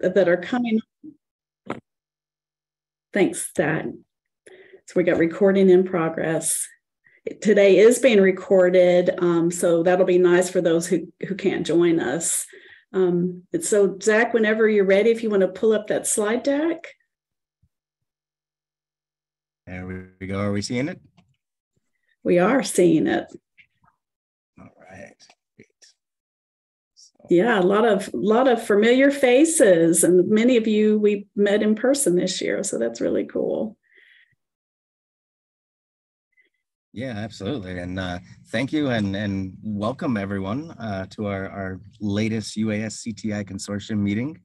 that are coming. Thanks, Dad. So we got recording in progress. Today is being recorded, um, so that'll be nice for those who, who can't join us. Um, so, Zach, whenever you're ready, if you want to pull up that slide deck. There we go. Are we seeing it? We are seeing it. All right. Yeah, a lot of lot of familiar faces, and many of you we met in person this year, so that's really cool. Yeah, absolutely, and uh, thank you, and and welcome everyone uh, to our our latest UAS CTI consortium meeting.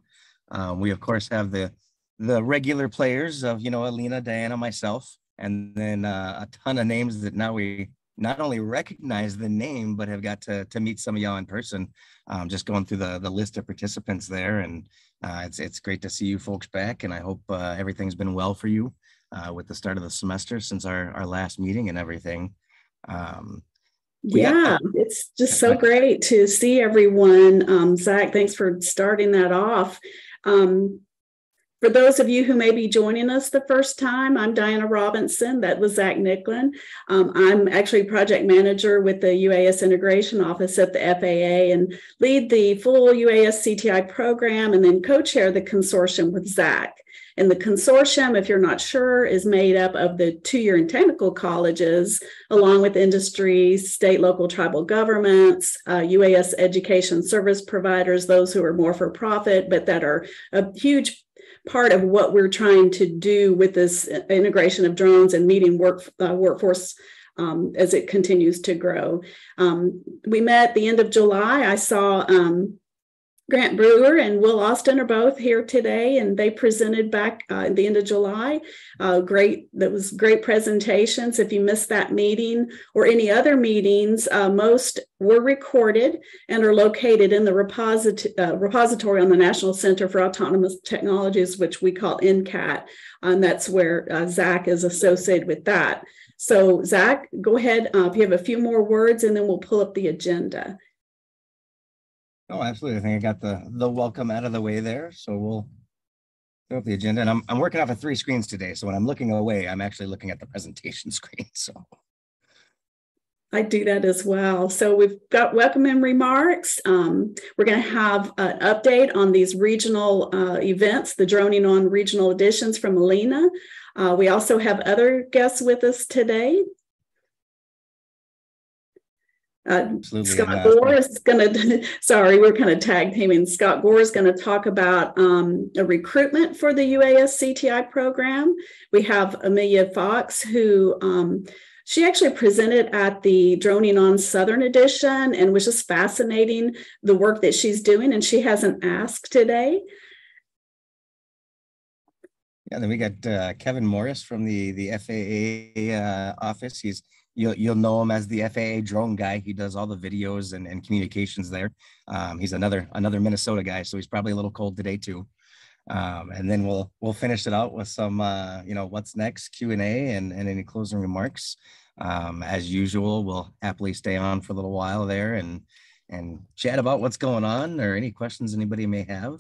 Um, we of course have the the regular players of you know Alina, Diana, myself, and then uh, a ton of names that now we not only recognize the name but have got to to meet some of y'all in person. Um, just going through the the list of participants there, and uh, it's it's great to see you folks back, and I hope uh, everything's been well for you uh, with the start of the semester since our our last meeting and everything. Um, yeah, it's just so great to see everyone. Um, Zach, thanks for starting that off. Um, for those of you who may be joining us the first time, I'm Diana Robinson. That was Zach Nicklin. Um, I'm actually project manager with the UAS Integration Office at the FAA and lead the full UAS CTI program and then co chair the consortium with Zach. And the consortium, if you're not sure, is made up of the two year and technical colleges, along with industry, state, local, tribal governments, uh, UAS education service providers, those who are more for profit, but that are a huge part of what we're trying to do with this integration of drones and meeting work, uh, workforce um, as it continues to grow. Um, we met at the end of July. I saw um, Grant Brewer and Will Austin are both here today, and they presented back uh, at the end of July. Uh, great, that was great presentations. If you missed that meeting or any other meetings, uh, most were recorded and are located in the uh, repository on the National Center for Autonomous Technologies, which we call NCAT, and that's where uh, Zach is associated with that. So, Zach, go ahead uh, if you have a few more words, and then we'll pull up the agenda. Oh, absolutely. I think I got the the welcome out of the way there. So we'll throw up the agenda. And I'm I'm working off of three screens today. So when I'm looking away, I'm actually looking at the presentation screen. So I do that as well. So we've got welcome and remarks. Um, we're going to have an update on these regional uh, events, the droning on regional editions from Alina. Uh, we also have other guests with us today. Uh, Scott Gore is going to, sorry, we're kind of tag teaming. Scott Gore is going to talk about um, a recruitment for the UAS CTI program. We have Amelia Fox, who um, she actually presented at the Droning on Southern edition and was just fascinating the work that she's doing, and she hasn't asked today. Yeah, then we got uh, Kevin Morris from the the FAA uh, office. He's you'll you'll know him as the FAA drone guy. He does all the videos and, and communications there. Um, he's another another Minnesota guy, so he's probably a little cold today too. Um, and then we'll we'll finish it out with some uh, you know what's next Q and A and and any closing remarks. Um, as usual, we'll happily stay on for a little while there and and chat about what's going on or any questions anybody may have.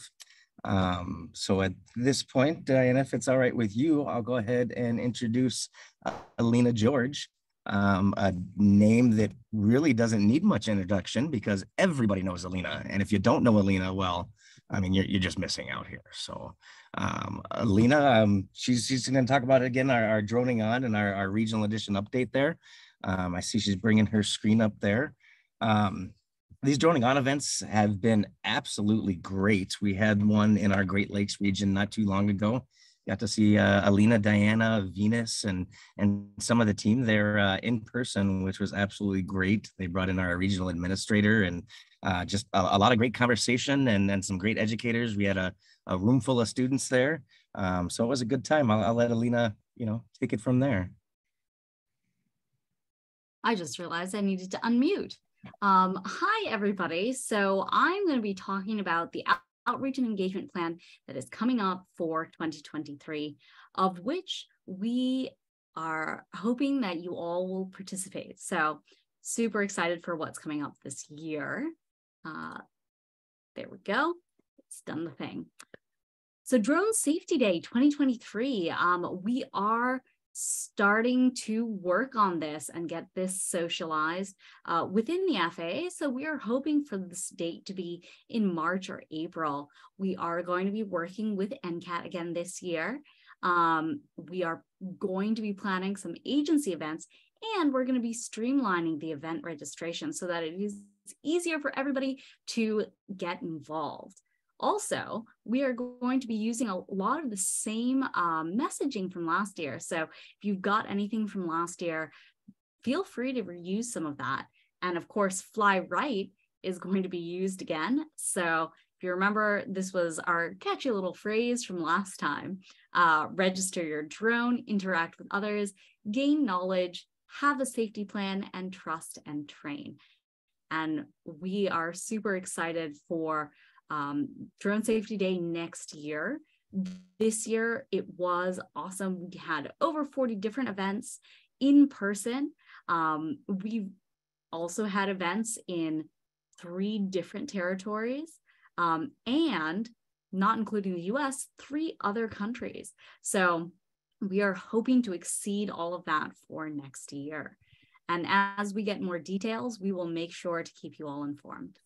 Um, so at this point, Diana, if it's all right with you, I'll go ahead and introduce uh, Alina George um, a name that really doesn't need much introduction because everybody knows Alina. And if you don't know Alina, well, I mean, you're, you're just missing out here. So, um, Alina, um, she's, she's going to talk about it again, our, our droning on and our, our regional edition update there. Um, I see she's bringing her screen up there. Um, these droning on events have been absolutely great. We had one in our Great Lakes region not too long ago got to see uh, Alina, Diana, Venus, and and some of the team there uh, in person, which was absolutely great. They brought in our regional administrator and uh, just a, a, lot of great conversation and, and some great educators. We had a, a room full of students there, um, so it was a good time. I'll, I'll let Alina, you know, take it from there. I just realized I needed to unmute. Um, hi, everybody. So I'm going to be talking about the outreach and engagement plan that is coming up for 2023, of which we are hoping that you all will participate. So, super excited for what's coming up this year. Uh, there we go. It's done the thing. So Drone Safety Day 2023, um, we are starting to work on this and get this socialized uh, within the FAA. So we are hoping for this date to be in March or April. We are going to be working with NCAT again this year. Um, we are going to be planning some agency events and we're going to be streamlining the event registration so that it is easier for everybody to get involved. Also, we are going to be using a lot of the same um, messaging from last year. So if you've got anything from last year, feel free to reuse some of that. And of course, fly right is going to be used again. So if you remember, this was our catchy little phrase from last time. Uh, register your drone, interact with others, gain knowledge, have a safety plan, and trust and train. And we are super excited for um, Drone Safety Day next year. This year, it was awesome. We had over 40 different events in person. Um, we also had events in three different territories um, and not including the US, three other countries. So we are hoping to exceed all of that for next year. And as we get more details, we will make sure to keep you all informed.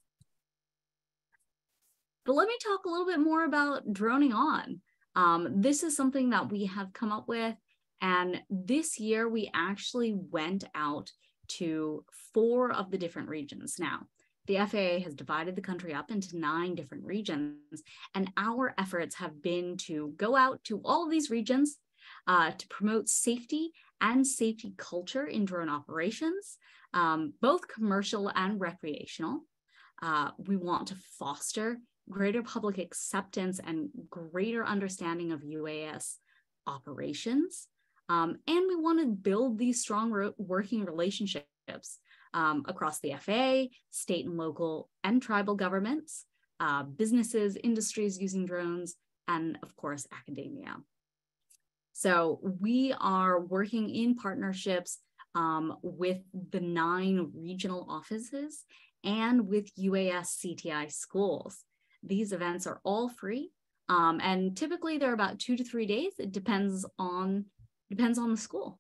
But let me talk a little bit more about droning on. Um, this is something that we have come up with. And this year we actually went out to four of the different regions. Now, the FAA has divided the country up into nine different regions, and our efforts have been to go out to all of these regions uh, to promote safety and safety culture in drone operations, um, both commercial and recreational. Uh, we want to foster greater public acceptance and greater understanding of UAS operations. Um, and we want to build these strong working relationships um, across the FAA, state and local and tribal governments, uh, businesses, industries using drones, and of course, academia. So we are working in partnerships um, with the nine regional offices and with UAS CTI schools. These events are all free. Um, and typically they're about two to three days. It depends on depends on the school.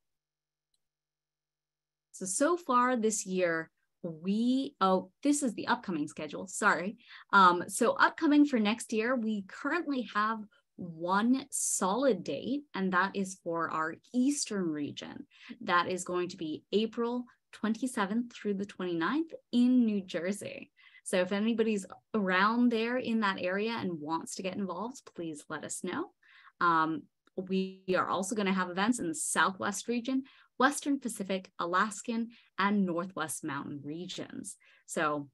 So so far this year, we oh this is the upcoming schedule. Sorry. Um, so upcoming for next year, we currently have one solid date, and that is for our Eastern region. That is going to be April 27th through the 29th in New Jersey. So if anybody's around there in that area and wants to get involved, please let us know. Um, we are also going to have events in the Southwest region, Western Pacific, Alaskan, and Northwest Mountain regions. So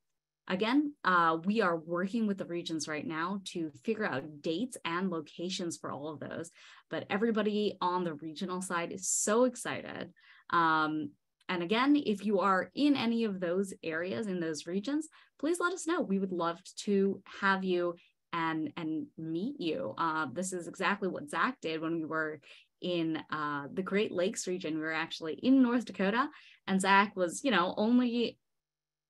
again, uh, we are working with the regions right now to figure out dates and locations for all of those. But everybody on the regional side is so excited. Um, and again, if you are in any of those areas in those regions, please let us know. We would love to have you and and meet you. Uh, this is exactly what Zach did when we were in uh, the Great Lakes region. We were actually in North Dakota, and Zach was, you know, only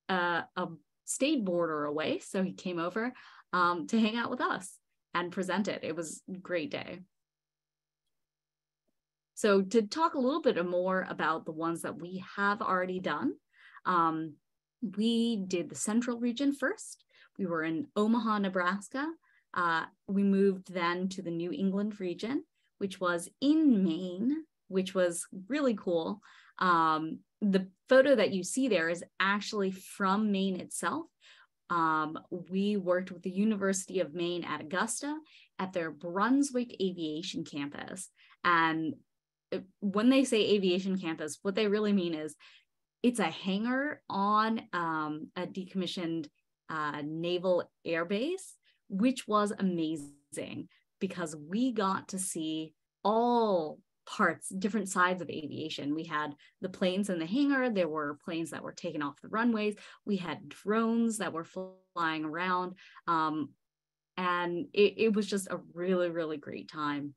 uh, a state border away, so he came over um, to hang out with us and present it. It was a great day. So to talk a little bit more about the ones that we have already done, um, we did the central region first. We were in Omaha, Nebraska. Uh, we moved then to the New England region, which was in Maine, which was really cool. Um, the photo that you see there is actually from Maine itself. Um, we worked with the University of Maine at Augusta at their Brunswick Aviation Campus. And when they say aviation campus, what they really mean is it's a hangar on um, a decommissioned uh, naval airbase, which was amazing because we got to see all parts, different sides of aviation. We had the planes in the hangar, there were planes that were taken off the runways, we had drones that were flying around. Um, and it, it was just a really, really great time.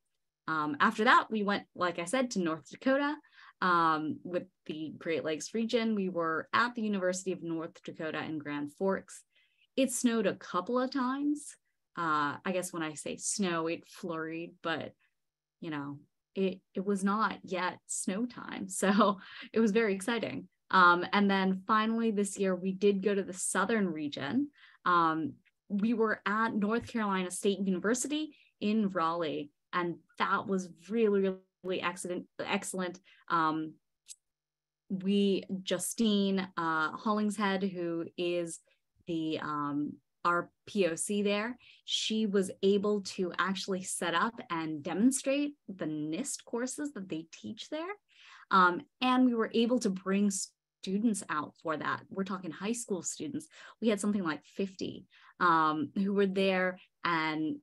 Um, after that, we went, like I said, to North Dakota um, with the Great Lakes region. We were at the University of North Dakota in Grand Forks. It snowed a couple of times. uh, I guess when I say snow, it flurried, but you know, it it was not yet snow time, so it was very exciting. Um, and then finally this year we did go to the southern region. Um, we were at North Carolina State University in Raleigh, and that was really really excellent. Excellent. Um, we Justine uh, Hollingshead, who is the um, our POC there, she was able to actually set up and demonstrate the NIST courses that they teach there. Um, and we were able to bring students out for that. We're talking high school students. We had something like 50 um, who were there and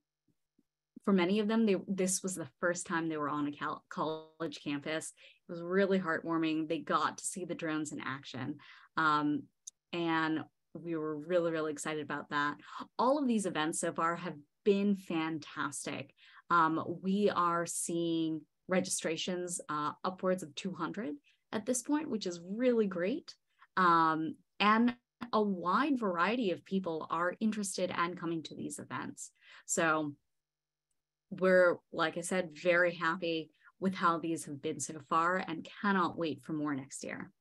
for many of them, they, this was the first time they were on a college campus. It was really heartwarming. They got to see the drones in action. Um, and we were really, really excited about that. All of these events so far have been fantastic. Um, we are seeing registrations uh, upwards of 200 at this point, which is really great. Um, and a wide variety of people are interested and coming to these events. So we're, like I said, very happy with how these have been so far and cannot wait for more next year.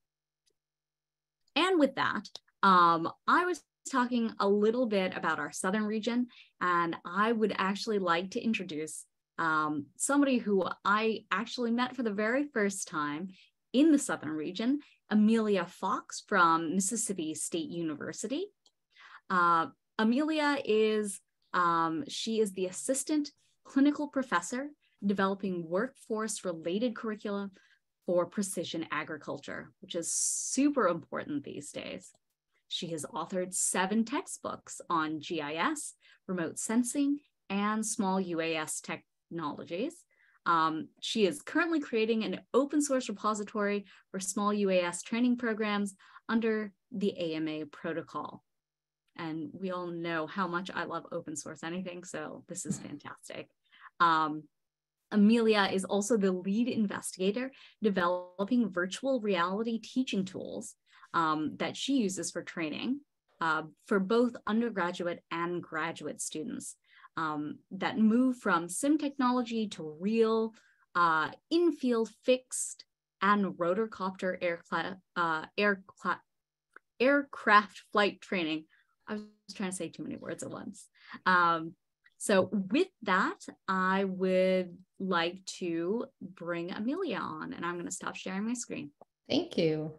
And with that, um, I was talking a little bit about our southern region, and I would actually like to introduce um, somebody who I actually met for the very first time in the southern region, Amelia Fox from Mississippi State University. Uh, Amelia is um, she is the assistant clinical professor developing workforce related curricula for precision agriculture, which is super important these days. She has authored seven textbooks on GIS, remote sensing, and small UAS technologies. Um, she is currently creating an open source repository for small UAS training programs under the AMA protocol. And we all know how much I love open source anything, so this is fantastic. Um, Amelia is also the lead investigator developing virtual reality teaching tools um, that she uses for training uh, for both undergraduate and graduate students um, that move from sim technology to real uh, in-field fixed and rotorcopter aircraft, uh, aircraft flight training. I was trying to say too many words at once. Um, so with that, I would like to bring Amelia on and I'm going to stop sharing my screen. Thank you.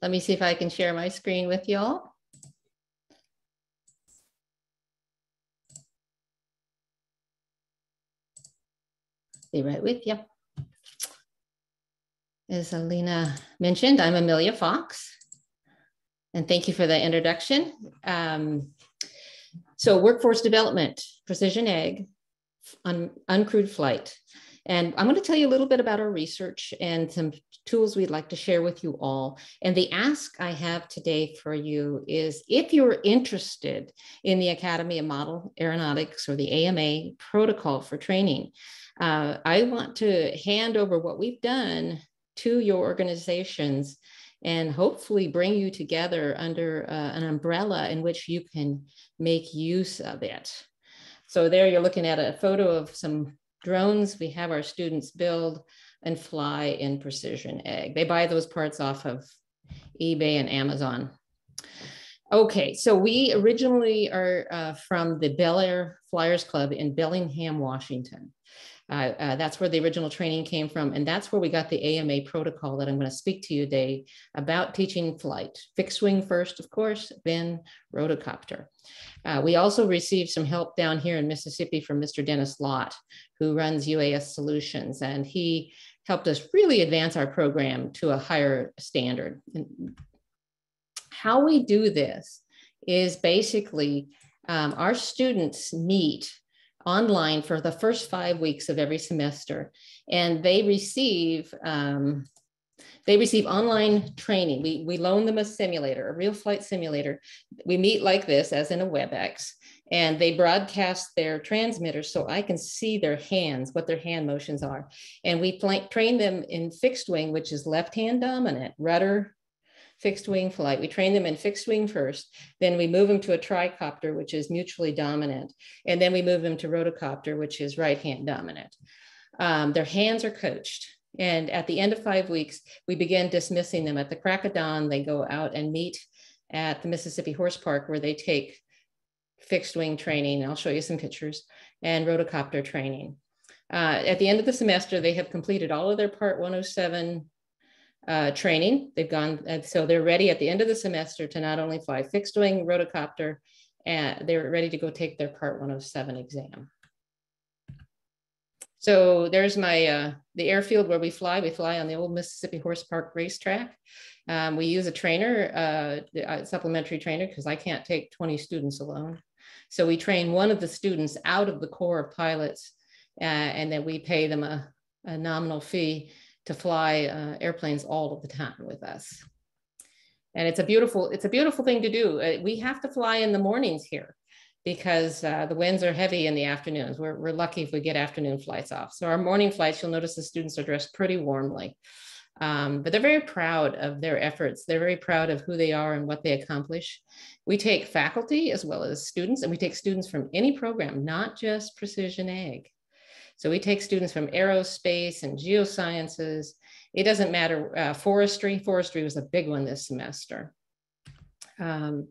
Let me see if I can share my screen with y'all. Be right with you. As Alina mentioned, I'm Amelia Fox. And thank you for the introduction. Um, so workforce development, precision ag, un, uncrewed flight. And I'm going to tell you a little bit about our research and some tools we'd like to share with you all. And the ask I have today for you is if you're interested in the Academy of Model Aeronautics or the AMA protocol for training, uh, I want to hand over what we've done to your organizations and hopefully bring you together under uh, an umbrella in which you can make use of it. So there you're looking at a photo of some drones we have our students build and fly in precision ag. They buy those parts off of eBay and Amazon. Okay, so we originally are uh, from the Bel Air Flyers Club in Bellingham, Washington. Uh, uh, that's where the original training came from. And that's where we got the AMA protocol that I'm going to speak to you today about teaching flight. Fixed wing first, of course, then rotocopter. Uh, we also received some help down here in Mississippi from Mr. Dennis Lott, who runs UAS Solutions. And he helped us really advance our program to a higher standard. And how we do this is basically um, our students meet online for the first five weeks of every semester, and they receive um, they receive online training. We, we loan them a simulator, a real flight simulator. We meet like this, as in a WebEx, and they broadcast their transmitters so I can see their hands, what their hand motions are. And we train them in fixed wing, which is left hand dominant, rudder, fixed wing flight. We train them in fixed wing first, then we move them to a tricopter, which is mutually dominant, and then we move them to rotocopter, which is right hand dominant. Um, their hands are coached. And at the end of five weeks, we begin dismissing them. At the crack of dawn, they go out and meet at the Mississippi Horse Park where they take fixed wing training. I'll show you some pictures and rotocopter training. Uh, at the end of the semester, they have completed all of their Part 107 uh, training. They've gone, and so they're ready at the end of the semester to not only fly fixed wing rotocopter, and they're ready to go take their Part 107 exam. So there's my uh, the airfield where we fly. We fly on the old Mississippi Horse Park racetrack. Um, we use a trainer, uh, a supplementary trainer, because I can't take 20 students alone. So we train one of the students out of the corps of pilots, uh, and then we pay them a, a nominal fee to fly uh, airplanes all of the time with us. And it's a beautiful, it's a beautiful thing to do. Uh, we have to fly in the mornings here because uh, the winds are heavy in the afternoons. We're, we're lucky if we get afternoon flights off. So our morning flights, you'll notice the students are dressed pretty warmly. Um, but they're very proud of their efforts. They're very proud of who they are and what they accomplish. We take faculty as well as students, and we take students from any program, not just precision ag. So we take students from aerospace and geosciences. It doesn't matter, uh, forestry. Forestry was a big one this semester. Um,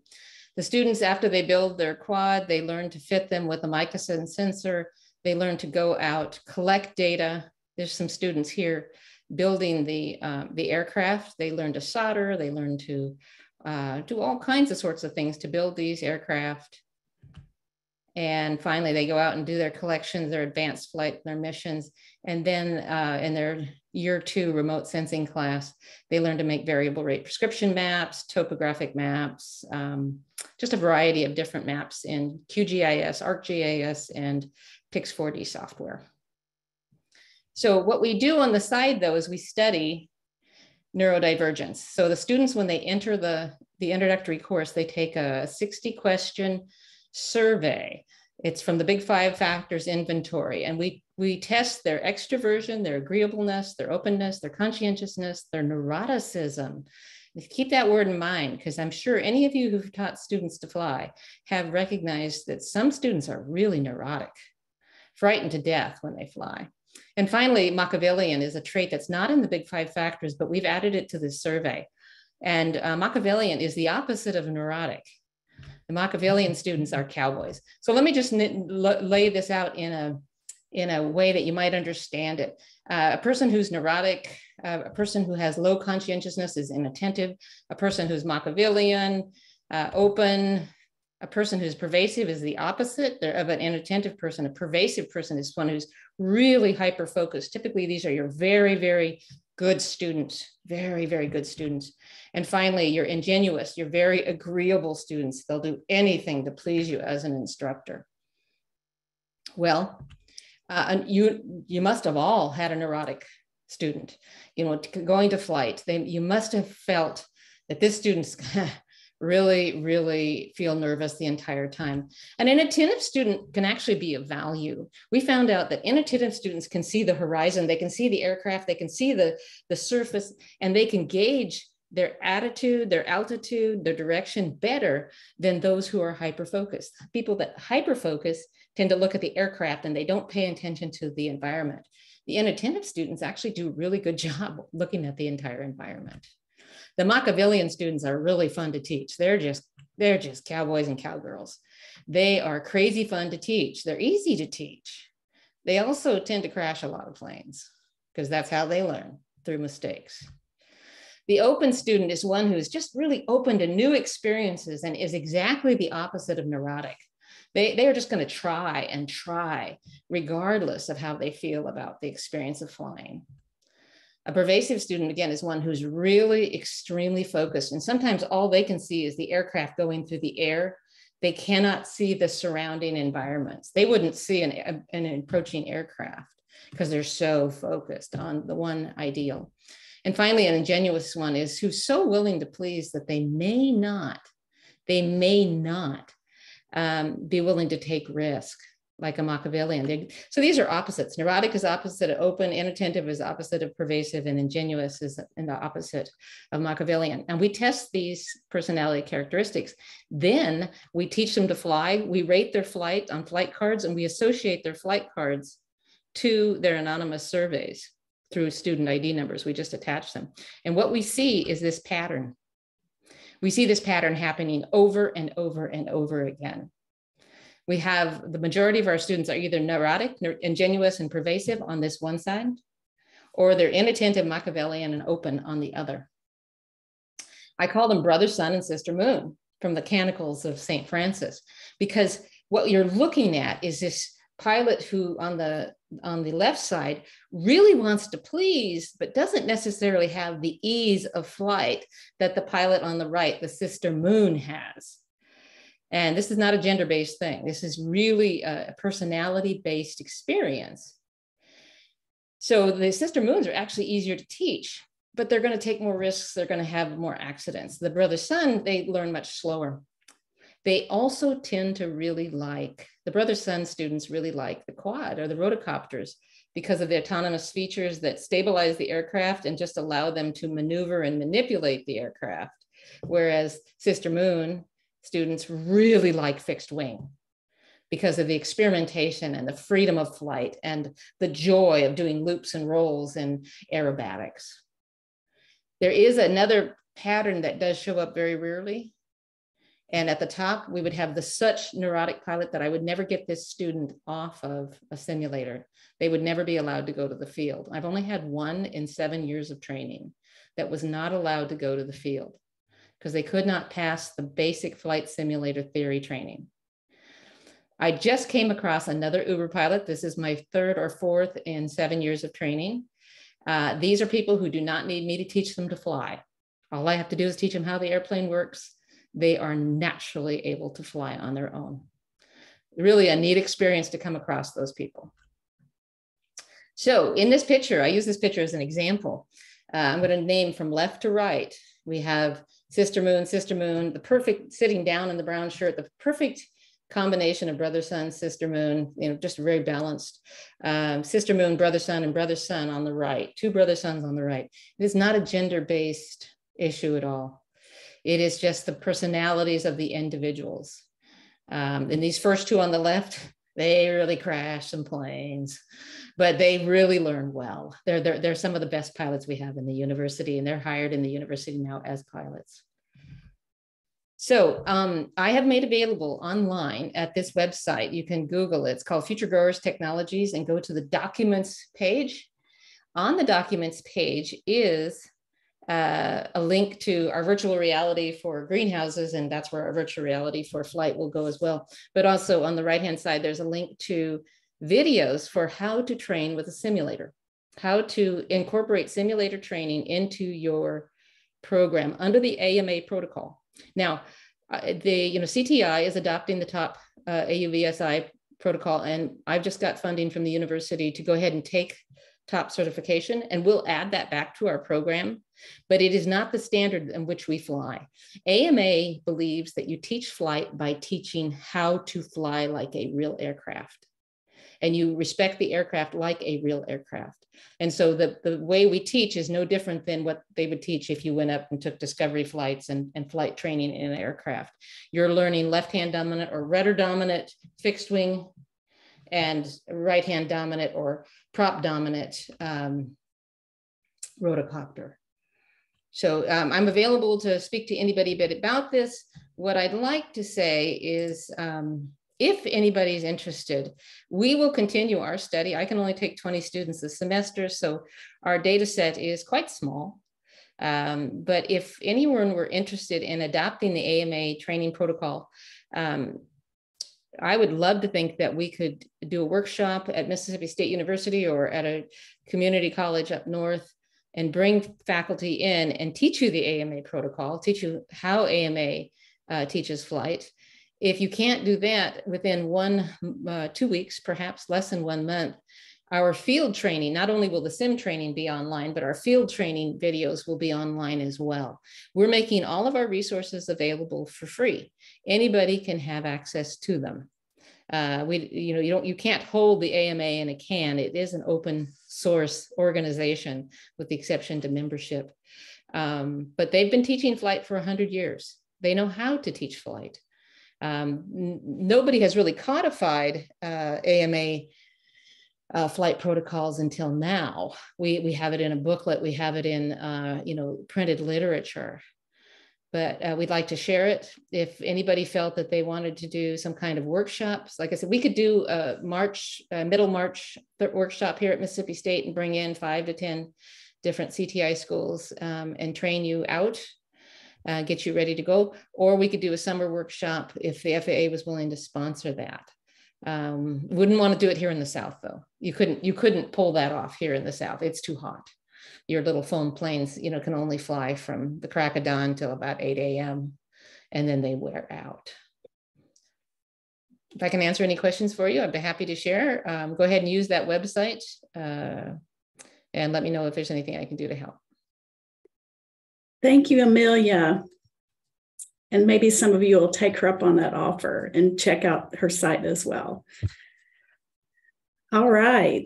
the students, after they build their quad, they learn to fit them with a MicaSense sensor. They learn to go out, collect data. There's some students here building the, uh, the aircraft. They learn to solder, they learn to uh, do all kinds of sorts of things to build these aircraft. And finally, they go out and do their collections, their advanced flight, their missions. And then uh, in their year two remote sensing class, they learn to make variable rate prescription maps, topographic maps, um, just a variety of different maps in QGIS, ArcGIS, and Pix4D software. So what we do on the side though is we study neurodivergence. So the students, when they enter the, the introductory course, they take a 60 question survey. It's from the big five factors inventory. And we, we test their extroversion, their agreeableness, their openness, their conscientiousness, their neuroticism. Keep that word in mind, because I'm sure any of you who've taught students to fly have recognized that some students are really neurotic, frightened to death when they fly. And finally, Machiavellian is a trait that's not in the big five factors, but we've added it to this survey. And uh, Machiavellian is the opposite of neurotic. The Machiavellian students are cowboys. So let me just lay this out in a, in a way that you might understand it. Uh, a person who's neurotic, uh, a person who has low conscientiousness is inattentive, a person who's Machiavellian, uh, open, a person who's pervasive is the opposite of an inattentive person. A pervasive person is one who's really hyper focused. Typically, these are your very, very good students, very, very good students. And finally, you're ingenuous, you're very agreeable students. They'll do anything to please you as an instructor. Well, uh, you, you must have all had a neurotic student, you know, going to flight. They, you must have felt that this student's really, really feel nervous the entire time. An inattentive student can actually be of value. We found out that inattentive students can see the horizon, they can see the aircraft, they can see the, the surface, and they can gauge their attitude, their altitude, their direction better than those who are hyper focused. People that hyper focus tend to look at the aircraft and they don't pay attention to the environment. The inattentive students actually do a really good job looking at the entire environment the Machiavellian students are really fun to teach. They're just they're just cowboys and cowgirls. They are crazy fun to teach. They're easy to teach. They also tend to crash a lot of planes because that's how they learn through mistakes. The open student is one who is just really open to new experiences and is exactly the opposite of neurotic. They, they are just going to try and try, regardless of how they feel about the experience of flying. A pervasive student, again, is one who's really extremely focused. And sometimes all they can see is the aircraft going through the air. They cannot see the surrounding environments. They wouldn't see an, an approaching aircraft because they're so focused on the one ideal. And finally, an ingenuous one is who's so willing to please that they may not, they may not um, be willing to take risk. Like a Machiavellian. They, so these are opposites. Neurotic is opposite of open, inattentive is opposite of pervasive, and ingenuous is in the opposite of Machiavellian. And we test these personality characteristics. Then we teach them to fly. We rate their flight on flight cards and we associate their flight cards to their anonymous surveys through student ID numbers. We just attach them. And what we see is this pattern. We see this pattern happening over and over and over again we have the majority of our students are either neurotic, ingenuous, and pervasive on this one side, or they're inattentive, Machiavellian, and open on the other. I call them brother, sun, and sister moon from the Canticles of St. Francis, because what you're looking at is this pilot who on the on the left side really wants to please but doesn't necessarily have the ease of flight that the pilot on the right the sister moon has and this is not a gender based thing. This is really a personality based experience. So the sister moons are actually easier to teach, but they're going to take more risks. They're going to have more accidents. The brother sun, they learn much slower. They also tend to really like the brother sun students really like the quad or the rotocopters because of the autonomous features that stabilize the aircraft and just allow them to maneuver and manipulate the aircraft. Whereas Sister Moon students really like fixed wing because of the experimentation and the freedom of flight and the joy of doing loops and rolls and aerobatics. There is another pattern that does show up very rarely. And at the top, we would have the such neurotic pilot that I would never get this student off of a simulator. They would never be allowed to go to the field. I've only had one in seven years of training that was not allowed to go to the field because they could not pass the basic flight simulator theory training. I just came across another Uber pilot. This is my third or fourth in seven years of training. Uh, these are people who do not need me to teach them to fly. All I have to do is teach them how the airplane works. They are naturally able to fly on their own. Really a neat experience to come across those people. So in this picture, I use this picture as an example. Uh, I'm going to name from left to right. We have Sister Moon, Sister Moon, the perfect sitting down in the brown shirt, the perfect combination of brother sun sister moon you know just very balanced. Um, sister moon brother sun and brother sun on the right two brother suns on the right. It is not a gender based issue at all. It is just the personalities of the individuals. Um, and these first two on the left they really crash some planes but they really learn well. They're, they're, they're some of the best pilots we have in the university, and they're hired in the university now as pilots. So um, I have made available online at this website. You can Google it. It's called Future Growers Technologies and go to the documents page. On the documents page is uh, a link to our virtual reality for greenhouses, and that's where our virtual reality for flight will go as well. But also on the right hand side, there's a link to videos for how to train with a simulator, how to incorporate simulator training into your program under the AMA protocol. Now, uh, the you know CTI is adopting the top uh, AUVSI protocol, and I've just got funding from the university to go ahead and take top certification, and we'll add that back to our program. But it is not the standard in which we fly. AMA believes that you teach flight by teaching how to fly like a real aircraft and you respect the aircraft like a real aircraft. And so the, the way we teach is no different than what they would teach if you went up and took discovery flights and, and flight training in an aircraft. You're learning left-hand dominant or rudder dominant fixed wing and right-hand dominant or prop dominant um, rotocopter. So um, I'm available to speak to anybody a bit about this. What I'd like to say is um, if anybody's interested, we will continue our study. I can only take 20 students a semester, so our data set is quite small. Um, but if anyone were interested in adopting the AMA training protocol, um, I would love to think that we could do a workshop at Mississippi State University or at a community college up north and bring faculty in and teach you the AMA protocol, teach you how AMA uh, teaches flight, if you can't do that within one, uh, two weeks, perhaps less than one month, our field training, not only will the sim training be online, but our field training videos will be online as well. We're making all of our resources available for free. Anybody can have access to them. Uh, we, you know, you don't, you can't hold the AMA in a can. It is an open source organization, with the exception to membership. Um, but they've been teaching flight for 100 years. They know how to teach flight. Um, nobody has really codified uh, AMA uh, flight protocols until now. We, we have it in a booklet, we have it in uh, you know printed literature, but uh, we'd like to share it. If anybody felt that they wanted to do some kind of workshops, like I said, we could do a March, a middle March workshop here at Mississippi State and bring in five to 10 different CTI schools um, and train you out uh, get you ready to go. Or we could do a summer workshop if the FAA was willing to sponsor that. Um, wouldn't want to do it here in the South though. You couldn't you couldn't pull that off here in the South. It's too hot. Your little foam planes, you know, can only fly from the crack of dawn till about 8 a.m. and then they wear out. If I can answer any questions for you, I'd be happy to share. Um, go ahead and use that website uh, and let me know if there's anything I can do to help. Thank you, Amelia. And maybe some of you will take her up on that offer and check out her site as well. All right.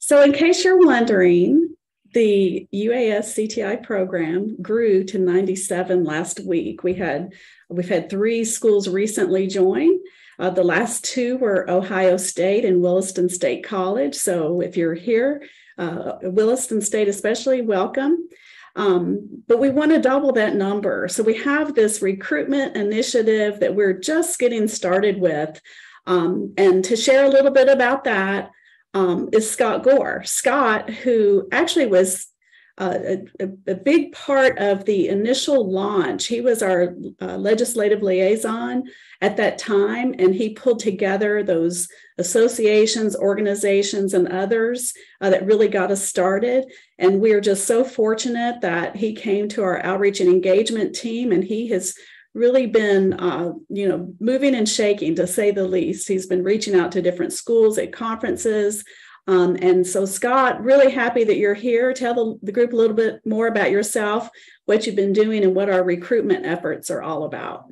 So, in case you're wondering, the UAS CTI program grew to 97 last week. We had we've had three schools recently join. Uh, the last two were Ohio State and Williston State College. So if you're here, uh, Williston State especially, welcome. Um, but we want to double that number. So we have this recruitment initiative that we're just getting started with. Um, and to share a little bit about that um, is Scott Gore. Scott, who actually was uh, a, a, big part of the initial launch. He was our uh, legislative liaison at that time, and he pulled together those associations, organizations, and others uh, that really got us started. And we are just so fortunate that he came to our outreach and engagement team, and he has really been uh, you know moving and shaking to say the least he's been reaching out to different schools at conferences um, and so, Scott, really happy that you're here. Tell the, the group a little bit more about yourself, what you've been doing, and what our recruitment efforts are all about.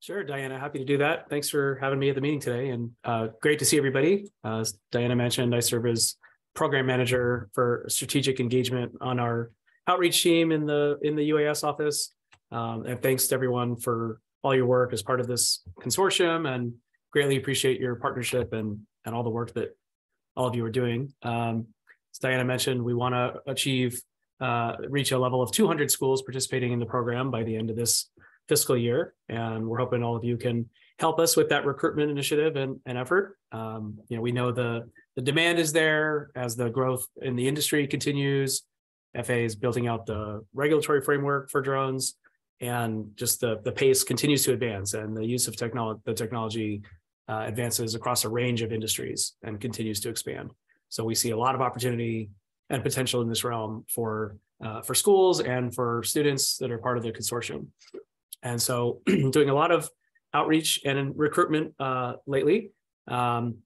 Sure, Diana, happy to do that. Thanks for having me at the meeting today, and uh, great to see everybody. Uh, as Diana mentioned, I serve as program manager for strategic engagement on our outreach team in the in the UAS office. Um, and thanks to everyone for all your work as part of this consortium, and greatly appreciate your partnership and and all the work that all of you are doing. Um, as Diana mentioned, we want to achieve uh, reach a level of 200 schools participating in the program by the end of this fiscal year, and we're hoping all of you can help us with that recruitment initiative and, and effort. Um, you know, we know the the demand is there as the growth in the industry continues. FAA is building out the regulatory framework for drones, and just the the pace continues to advance, and the use of technology the technology uh, advances across a range of industries and continues to expand. So we see a lot of opportunity and potential in this realm for uh, for schools and for students that are part of the consortium. And so doing a lot of outreach and recruitment uh, lately. Um,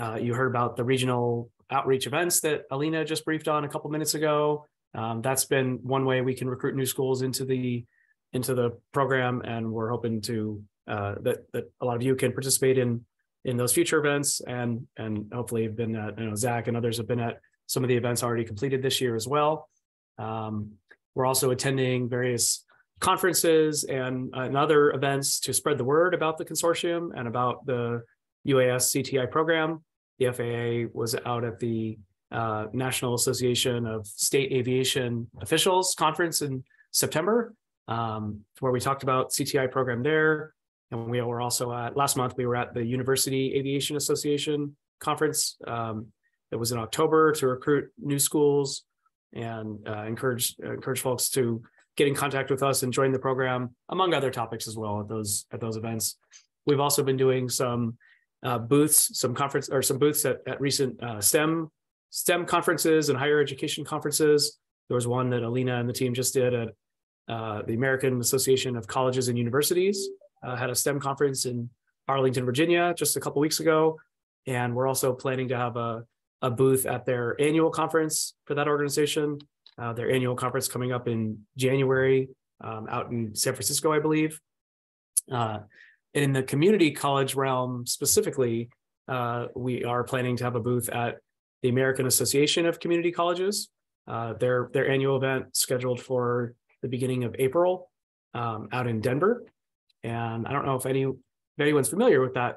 uh, you heard about the regional outreach events that Alina just briefed on a couple minutes ago. Um, that's been one way we can recruit new schools into the into the program, and we're hoping to uh, that that a lot of you can participate in in those future events and and hopefully have been at you know Zach and others have been at some of the events already completed this year as well. Um, we're also attending various conferences and, and other events to spread the word about the consortium and about the UAS CTI program. The FAA was out at the uh, National Association of State Aviation Officials conference in September, um, where we talked about CTI program there. And we were also at last month, we were at the University Aviation Association conference um, that was in October to recruit new schools and uh, encourage encourage folks to get in contact with us and join the program, among other topics as well at those at those events. We've also been doing some uh, booths, some conference or some booths at, at recent uh, STEM STEM conferences and higher education conferences. There was one that Alina and the team just did at uh, the American Association of Colleges and Universities uh, had a STEM conference in Arlington, Virginia, just a couple weeks ago, and we're also planning to have a a booth at their annual conference for that organization. Uh, their annual conference coming up in January um, out in San Francisco, I believe. Uh, in the community college realm specifically, uh, we are planning to have a booth at the American Association of Community Colleges. Uh, their their annual event scheduled for the beginning of April um, out in Denver, and I don't know if any if anyone's familiar with that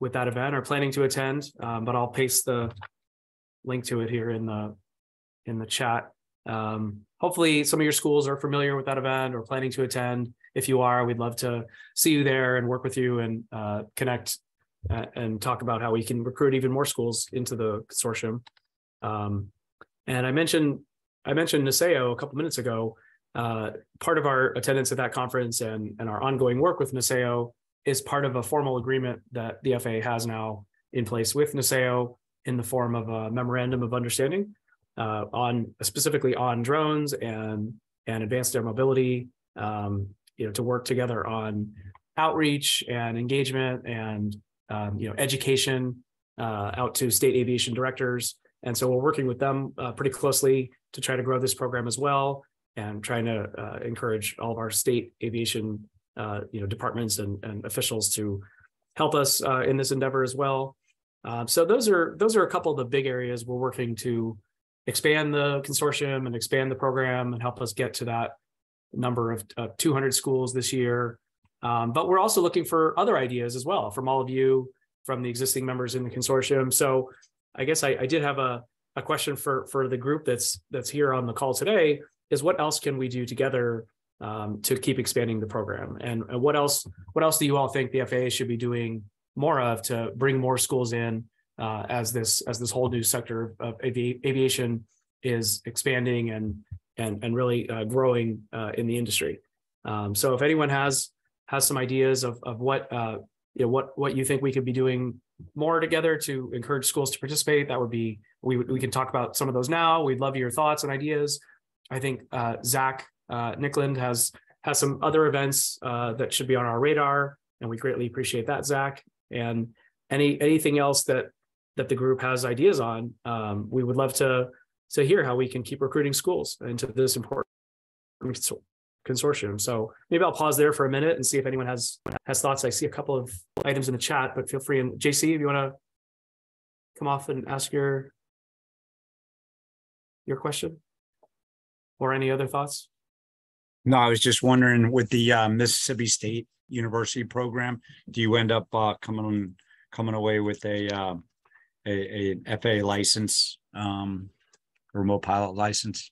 with that event or planning to attend, um, but I'll paste the link to it here in the in the chat. Um, hopefully, some of your schools are familiar with that event or planning to attend. If you are, we'd love to see you there and work with you and uh, connect uh, and talk about how we can recruit even more schools into the consortium. Um, and I mentioned I mentioned NASAO a couple minutes ago. Uh, part of our attendance at that conference and, and our ongoing work with NASAO is part of a formal agreement that the FAA has now in place with NASAO in the form of a memorandum of understanding uh, on specifically on drones and and advanced air mobility. Um, you know, to work together on outreach and engagement and um, you know education uh, out to state aviation directors. And so we're working with them uh, pretty closely to try to grow this program as well, and trying to uh, encourage all of our state aviation uh, you know departments and, and officials to help us uh, in this endeavor as well. Um, so those are those are a couple of the big areas we're working to expand the consortium and expand the program and help us get to that number of 200 schools this year. Um, but we're also looking for other ideas as well from all of you, from the existing members in the consortium. So I guess I, I did have a, a question for for the group that's that's here on the call today is what else can we do together um, to keep expanding the program and, and what else what else do you all think the FAA should be doing more of to bring more schools in uh, as this as this whole new sector of avi- aviation is expanding and and and really uh, growing uh, in the industry. Um, so if anyone has has some ideas of of what uh, you know what what you think we could be doing more together to encourage schools to participate, that would be we we can talk about some of those now. We'd love your thoughts and ideas. I think uh, Zach uh, Nickland has has some other events that should be on our radar, and we greatly appreciate that, Zach. And any anything else that that the group has ideas on um, we would love to to hear how we can keep recruiting schools into this important consortium. So maybe i'll pause there for a minute and see if anyone has has thoughts. I see a couple of items in the chat but feel free. And jc if you want to come off and ask your your question or any other thoughts no i was just wondering with the uh, mississippi state university program, do you end up uh, coming coming away with a uh, a, a FAA license, um, remote pilot license?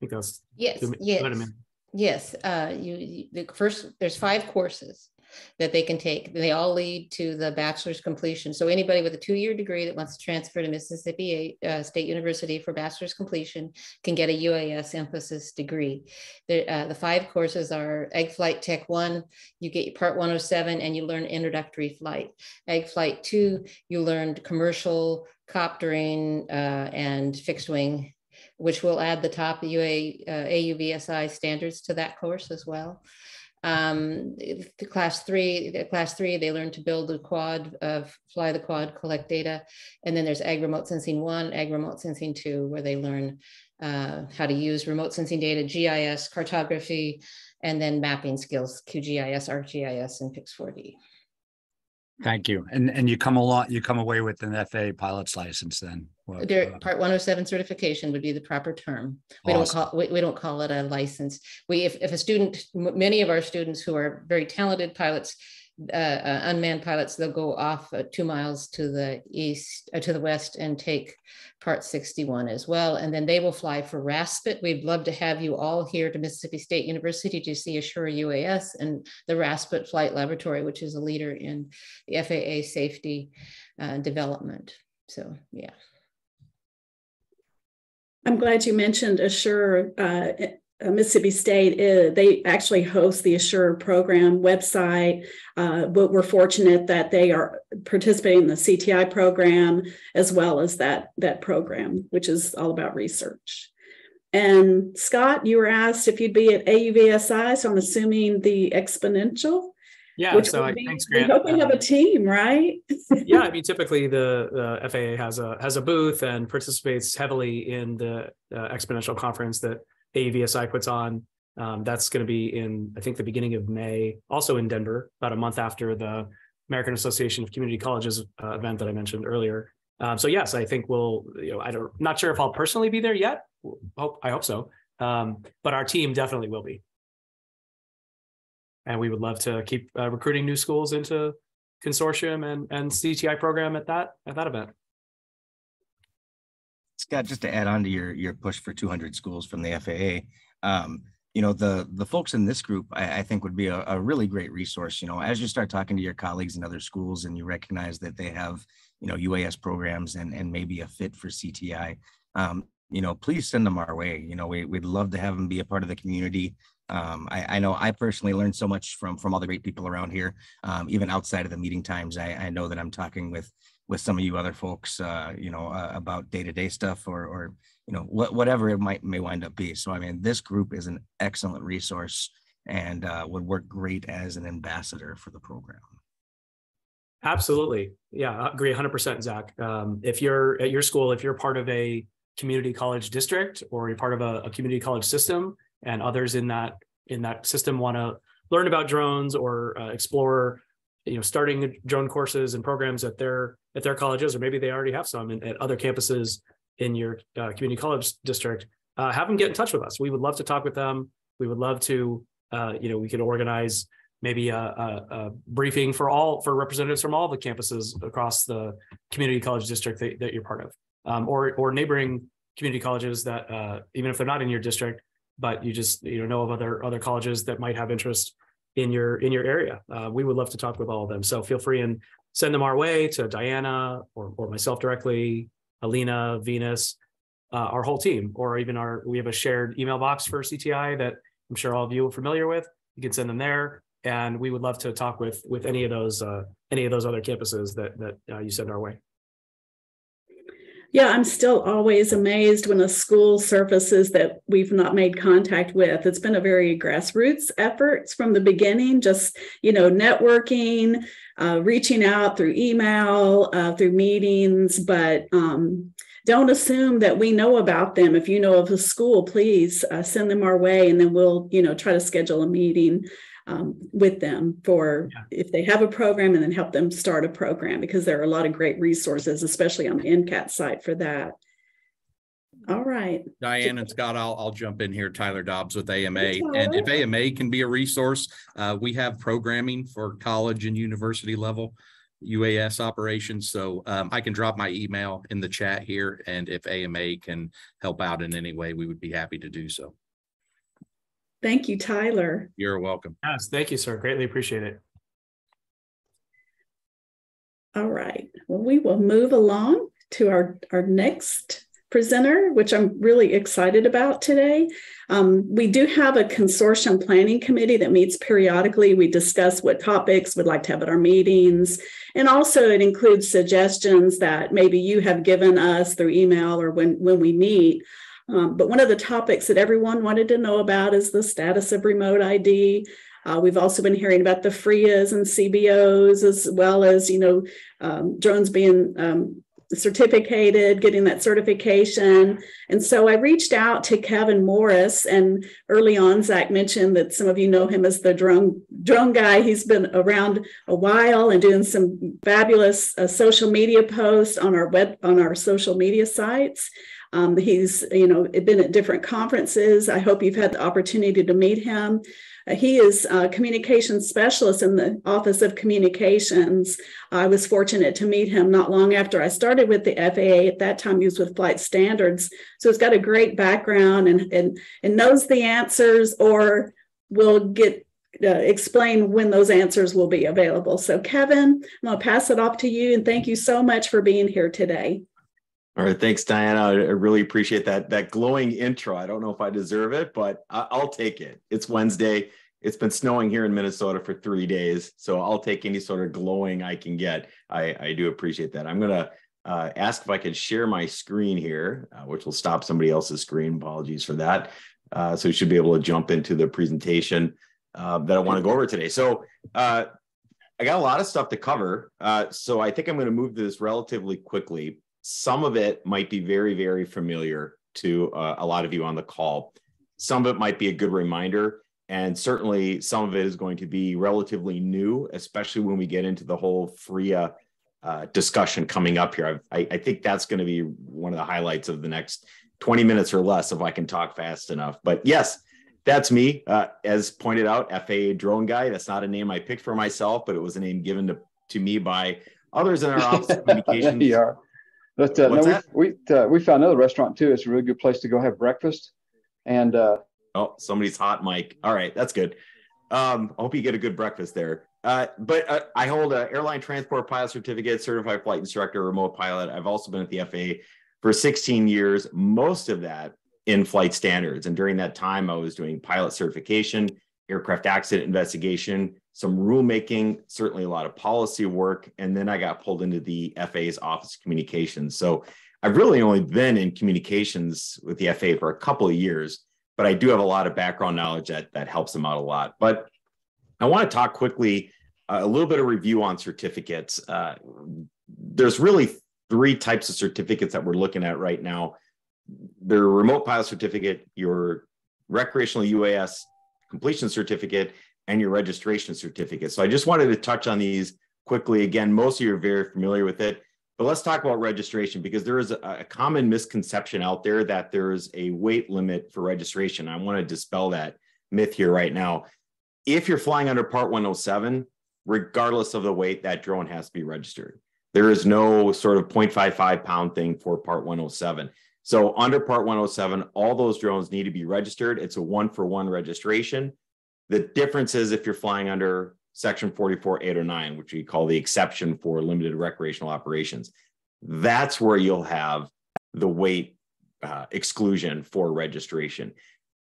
Because yes, yes, yes. Uh, you, you the first there's five courses that they can take. They all lead to the bachelor's completion. So anybody with a two-year degree that wants to transfer to Mississippi uh, State University for bachelor's completion can get a UAS emphasis degree. The, uh, the five courses are Ag Flight Tech 1, you get Part 107 and you learn introductory flight. Egg Flight 2, you learned commercial coptering uh, and fixed wing which will add the top UA, uh, AUVSI standards to that course as well. Um, the class three, the class three, they learn to build the quad, uh, fly the quad, collect data. And then there's ag remote sensing one, ag remote sensing two, where they learn uh, how to use remote sensing data, GIS, cartography, and then mapping skills, QGIS, ArcGIS, and Pix4D. Thank you. And and you come along, you come away with an FAA pilot's license then. What, uh, Part 107 certification would be the proper term. We awesome. don't call we, we don't call it a license. We if, if a student, many of our students who are very talented pilots uh, uh, unmanned pilots, they'll go off uh, two miles to the east, uh, to the west, and take Part 61 as well. And then they will fly for Raspet. We'd love to have you all here to Mississippi State University to see Assure UAS and the Raspet Flight Laboratory, which is a leader in the FAA safety uh, development. So, yeah. I'm glad you mentioned Assure. Uh, Mississippi State, uh, they actually host the Assure program website. Uh, but we're fortunate that they are participating in the CTI program as well as that, that program, which is all about research. And Scott, you were asked if you'd be at AUVSI, so I'm assuming the XPONENTIAL. Yeah, so I, thanks, Grant. We hope we have a team, right? yeah, I mean, typically the, the FAA has a has a booth and participates heavily in the uh, XPONENTIAL conference that AUVSI puts on Um, that's going to be in, I think, the beginning of May, also in Denver, about a month after the American Association of Community Colleges uh, event that I mentioned earlier. Um, so yes, I think we'll. You know, I don't. Not sure if I'll personally be there yet. Hope I hope so. Um, but our team definitely will be. And we would love to keep uh, recruiting new schools into consortium and and CTI program at that at that event. Scott, just to add on to your your push for 200 schools from the FAA, um, you know the the folks in this group I, I think would be a, a, really great resource. You know, as you start talking to your colleagues in other schools and you recognize that they have you know UAS programs and and maybe a fit for CTI, um, you know, please send them our way. You know, we, we'd love to have them be a part of the community. Um, I, I, know I personally learned so much from from all the great people around here, um, even outside of the meeting times. I, I know that I'm talking with with some of you other folks, uh, you know, uh, about day to day stuff or or you know what whatever it might may wind up be. So I mean, this group is an excellent resource and uh, would work great as an ambassador for the program. Absolutely, yeah, I agree 100%, Zach. Um, if you're at your school, if you're part of a community college district or you're part of a, a community college system, and others in that in that system want to learn about drones or uh, explore you know starting drone courses and programs at their at their colleges or maybe they already have some in, at other campuses in your uh, community college district uh, have them get in touch with us. We would love to talk with them. We would love to uh, you know we could organize maybe a, a, a, briefing for all for representatives from all the campuses across the community college district that, that you're part of um, or or neighboring community colleges that uh, even if they're not in your district but you just you know know of other other colleges that might have interest in your in your area. Uh, we would love to talk with all of them. So feel free and send them our way to Diana or or myself directly, Alina, Venus, uh, our whole team, or even our we have a shared email box for CTI that I'm sure all of you are familiar with. You can send them there, and we would love to talk with with any of those uh, any of those other campuses that that uh, you send our way. Yeah, I'm still always amazed when a school surfaces that we've not made contact with. It's been a very grassroots effort from the beginning, just, you know, networking, uh, reaching out through email, uh, through meetings, but um, don't assume that we know about them. If you know of a school, please uh, send them our way and then we'll, you know, try to schedule a meeting um, with them for yeah. if they have a program and then help them start a program because there are a lot of great resources, especially on the NCAT site for that. All right. Diane and Scott, I'll, I'll jump in here. Tyler Dobbs with AMA. And if AMA can be a resource, uh, we have programming for college and university level UAS operations. So um, I can drop my email in the chat here. And if AMA can help out in any way, we would be happy to do so. Thank you, Tyler. You're welcome. Yes, thank you, sir. Greatly appreciate it. All right. Well, we will move along to our, our next presenter, which I'm really excited about today. Um, we do have a consortium planning committee that meets periodically. We discuss what topics we'd like to have at our meetings. And also it includes suggestions that maybe you have given us through email or when, when we meet um, but one of the topics that everyone wanted to know about is the status of remote ID. Uh, we've also been hearing about the FRIAs and CBOs, as well as you know um, drones being um, certificated, getting that certification. And so I reached out to Kevin Morris, and early on, Zach mentioned that some of you know him as the drone drone guy. He's been around a while and doing some fabulous uh, social media posts on our web on our social media sites. Um, he's, you know, been at different conferences. I hope you've had the opportunity to meet him. Uh, he is a communications specialist in the Office of Communications. I was fortunate to meet him not long after I started with the FAA. At that time, he was with Flight Standards. So he's got a great background and, and, and knows the answers or will get uh, explain when those answers will be available. So, Kevin, I'm going to pass it off to you and thank you so much for being here today. All right, thanks, Diana. I really appreciate that that glowing intro. I don't know if I deserve it, but I'll take it. It's Wednesday. It's been snowing here in Minnesota for three days, so I'll take any sort of glowing I can get. I, I do appreciate that. I'm gonna uh, ask if I could share my screen here, uh, which will stop somebody else's screen. Apologies for that. Uh, so you should be able to jump into the presentation uh, that I want to go over today. So uh, I got a lot of stuff to cover, uh, so I think I'm going to move this relatively quickly some of it might be very, very familiar to uh, a lot of you on the call. some of it might be a good reminder. And certainly some of it is going to be relatively new, especially when we get into the whole FRIA uh, discussion coming up here. I, I think that's going to be one of the highlights of the next 20 minutes or less if I can talk fast enough. But yes, that's me. Uh, as pointed out, FAA drone guy. That's not a name I picked for myself, but it was a name given to, to me by others in our office of communications. But uh, no, we we, uh, we found another restaurant too. It's a really good place to go have breakfast. And uh, oh, somebody's hot mic. All right, that's good. Um, I hope you get a good breakfast there. Uh, but uh, I hold an airline transport pilot certificate, certified flight instructor, remote pilot. I've also been at the FAA for 16 years. Most of that in flight standards. And during that time, I was doing pilot certification, aircraft accident investigation, some rulemaking, certainly a lot of policy work. And then I got pulled into the FAA's Office of Communications. So I've really only been in communications with the FAA for a couple of years, but I do have a lot of background knowledge that, that helps them out a lot. But I want to talk quickly uh, a little bit of review on certificates. Uh, there's really three types of certificates that we're looking at right now their remote pilot certificate, your recreational UAS completion certificate, and your registration certificate. So I just wanted to touch on these quickly. Again, most of you are very familiar with it, but let's talk about registration because there is a, a common misconception out there that there is a weight limit for registration. I want to dispel that myth here right now. If you're flying under Part 107, regardless of the weight, that drone has to be registered. There is no sort of 0.55 pound thing for Part 107. So under Part 107, all those drones need to be registered. It's a one for one registration. The difference is if you're flying under Section 44809, which we call the exception for limited recreational operations, that's where you'll have the weight uh, exclusion for registration.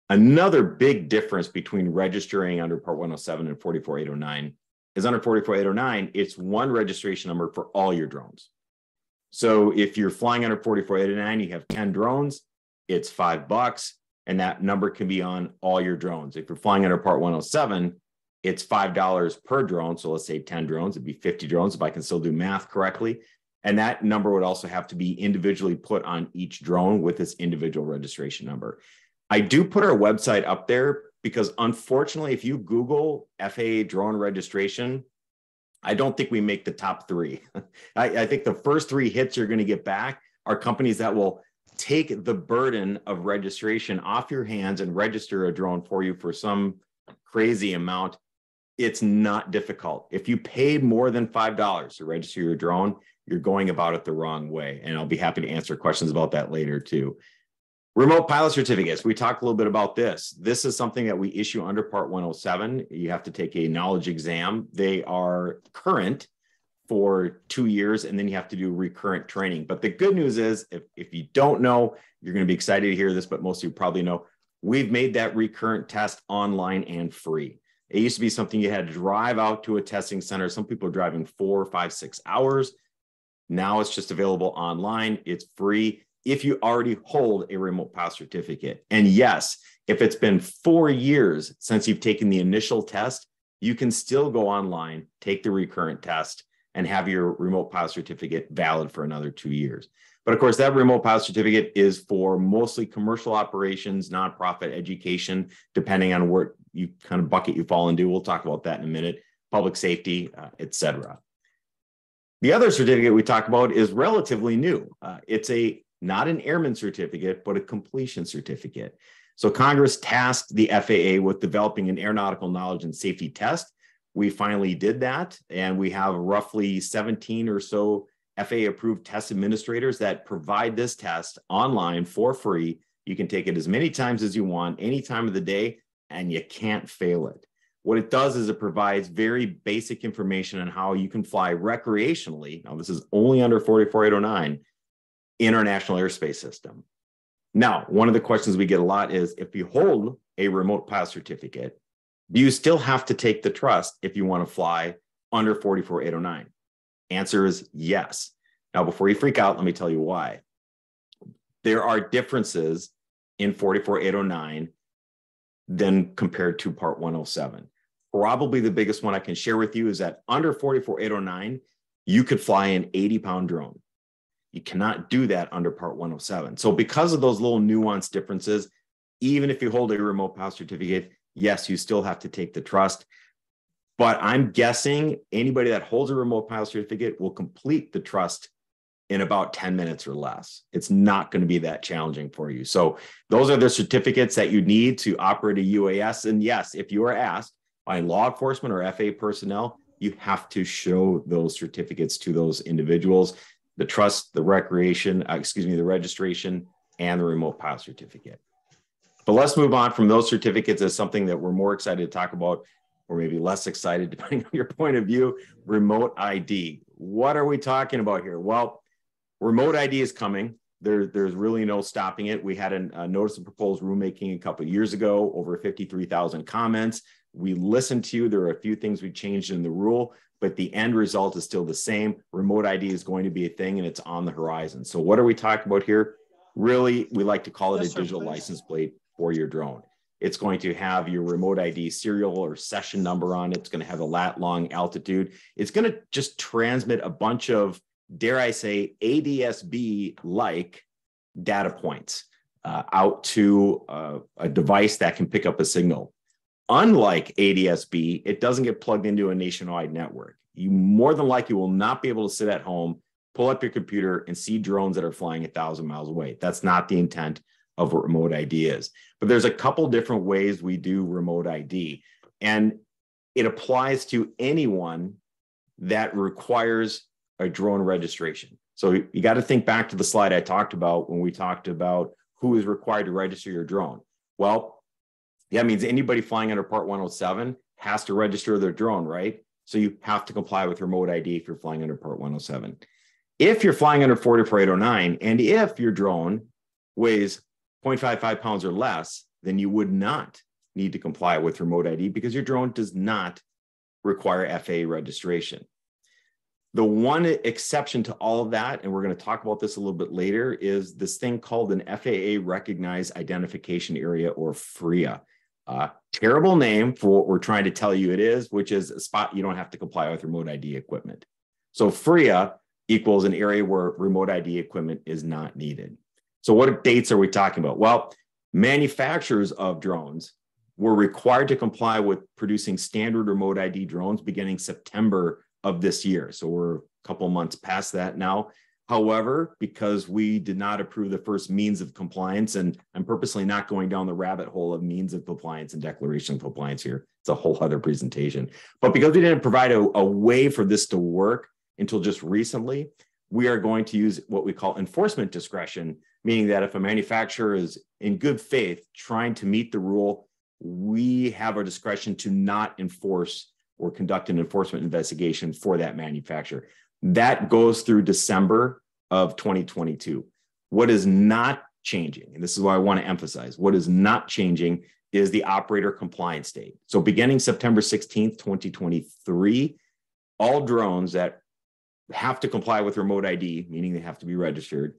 Another big difference between registering under Part 107 and 44809 is under 44809, it's one registration number for all your drones. So if you're flying under 4489, you have 10 drones, it's five bucks, and that number can be on all your drones. If you're flying under Part 107, it's five dollars per drone. So let's say 10 drones, it'd be 50 drones if I can still do math correctly. And that number would also have to be individually put on each drone with its individual registration number. I do put our website up there because unfortunately, if you Google FAA drone registration, I don't think we make the top three. I, I think the first three hits you're going to get back are companies that will take the burden of registration off your hands and register a drone for you for some crazy amount. It's not difficult. If you pay more than $5 to register your drone, you're going about it the wrong way. And I'll be happy to answer questions about that later too. Remote pilot certificates. We talked a little bit about this. This is something that we issue under Part 107. You have to take a knowledge exam. They are current for two years, and then you have to do recurrent training. But the good news is, if, if you don't know, you're going to be excited to hear this, but most of you probably know, we've made that recurrent test online and free. It used to be something you had to drive out to a testing center. Some people are driving four, five, six hours. Now it's just available online. It's free if you already hold a remote pilot certificate. And yes, if it's been four years since you've taken the initial test, you can still go online, take the recurrent test, and have your remote pilot certificate valid for another two years. But of course, that remote pilot certificate is for mostly commercial operations, nonprofit education, depending on what you kind of bucket you fall into. We'll talk about that in a minute, public safety, uh, et cetera. The other certificate we talk about is relatively new. Uh, it's a not an airman certificate, but a completion certificate. So Congress tasked the FAA with developing an aeronautical knowledge and safety test. We finally did that, and we have roughly 17 or so FAA approved test administrators that provide this test online for free. You can take it as many times as you want, any time of the day, and you can't fail it. What it does is it provides very basic information on how you can fly recreationally. Now, this is only under 44809 international airspace system. Now, one of the questions we get a lot is if you hold a remote pilot certificate, do you still have to take the trust if you want to fly under 44809? Answer is yes. Now, before you freak out, let me tell you why. There are differences in 44809 than compared to Part 107. Probably the biggest one I can share with you is that under 44809, you could fly an 80 pound drone. You cannot do that under Part 107. So, because of those little nuanced differences, even if you hold a remote pilot certificate, yes, you still have to take the trust. But I'm guessing anybody that holds a remote pilot certificate will complete the trust in about 10 minutes or less. It's not going to be that challenging for you. So, those are the certificates that you need to operate a UAS. And yes, if you are asked by law enforcement or FA personnel, you have to show those certificates to those individuals the trust, the recreation, uh, excuse me, the registration, and the remote pilot certificate. But let's move on from those certificates as something that we're more excited to talk about, or maybe less excited, depending on your point of view remote ID. What are we talking about here? Well, remote ID is coming. There, there's really no stopping it. We had a, a notice of proposed rulemaking a couple years ago, over 53,000 comments. We listened to you. There are a few things we changed in the rule, but the end result is still the same. Remote ID is going to be a thing and it's on the horizon. So, what are we talking about here? Really, we like to call it yes, a sir, digital please. license plate for your drone. It's going to have your remote ID serial or session number on it. It's going to have a lat long altitude. It's going to just transmit a bunch of, dare I say, ADSB like data points uh, out to uh, a device that can pick up a signal. Unlike ADSB, it doesn't get plugged into a nationwide network. You more than likely will not be able to sit at home, pull up your computer, and see drones that are flying a thousand miles away. That's not the intent of remote ID is. But there's a couple different ways we do remote ID, and it applies to anyone that requires a drone registration. So you got to think back to the slide I talked about when we talked about who is required to register your drone. Well, that means anybody flying under Part 107 has to register their drone, right? So you have to comply with remote ID if you're flying under Part 107. If you're flying under 44809, and if your drone weighs 0.55 pounds or less, then you would not need to comply with remote ID because your drone does not require FAA registration. The one exception to all of that, and we're going to talk about this a little bit later, is this thing called an FAA recognized identification area or FRIA. Uh, terrible name for what we're trying to tell you it is, which is a spot you don't have to comply with remote ID equipment. So FRIA equals an area where remote ID equipment is not needed. So what dates are we talking about? Well, manufacturers of drones were required to comply with producing standard remote ID drones beginning September of this year. So we're a couple months past that now. However, because we did not approve the first means of compliance, and I'm purposely not going down the rabbit hole of means of compliance and declaration of compliance here, it's a whole other presentation. But because we didn't provide a, a way for this to work until just recently, we are going to use what we call enforcement discretion, meaning that if a manufacturer is in good faith trying to meet the rule, we have our discretion to not enforce or conduct an enforcement investigation for that manufacturer. That goes through December of 2022. What is not changing, and this is why I want to emphasize what is not changing is the operator compliance date. So beginning September 16th, 2023, all drones that have to comply with remote ID, meaning they have to be registered,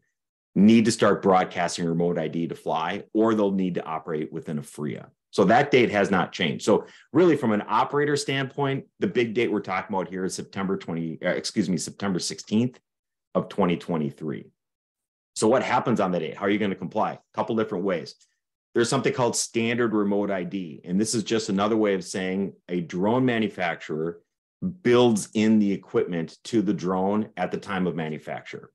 need to start broadcasting remote ID to fly, or they'll need to operate within a FRIA. So that date has not changed. So really, from an operator standpoint, the big date we're talking about here is September 20, uh, excuse me, September 16th of 2023. So what happens on that date? How are you going to comply? A couple different ways. There's something called standard remote ID. And this is just another way of saying a drone manufacturer builds in the equipment to the drone at the time of manufacture.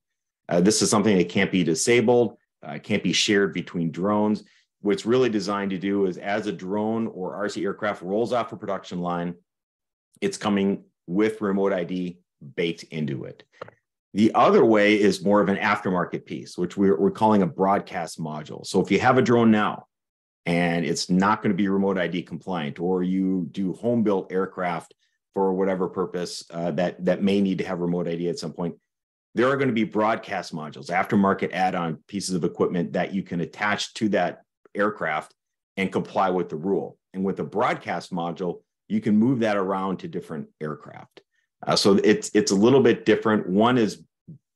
Uh, this is something that can't be disabled, uh, can't be shared between drones what it's really designed to do is as a drone or RC aircraft rolls off a production line, it's coming with remote ID baked into it. The other way is more of an aftermarket piece, which we're, we're calling a broadcast module. So if you have a drone now and it's not going to be remote ID compliant, or you do home built aircraft for whatever purpose uh, that, that may need to have remote ID at some point, there are going to be broadcast modules, aftermarket add on pieces of equipment that you can attach to that aircraft and comply with the rule. And with the broadcast module, you can move that around to different aircraft. Uh, so it's it's a little bit different. One is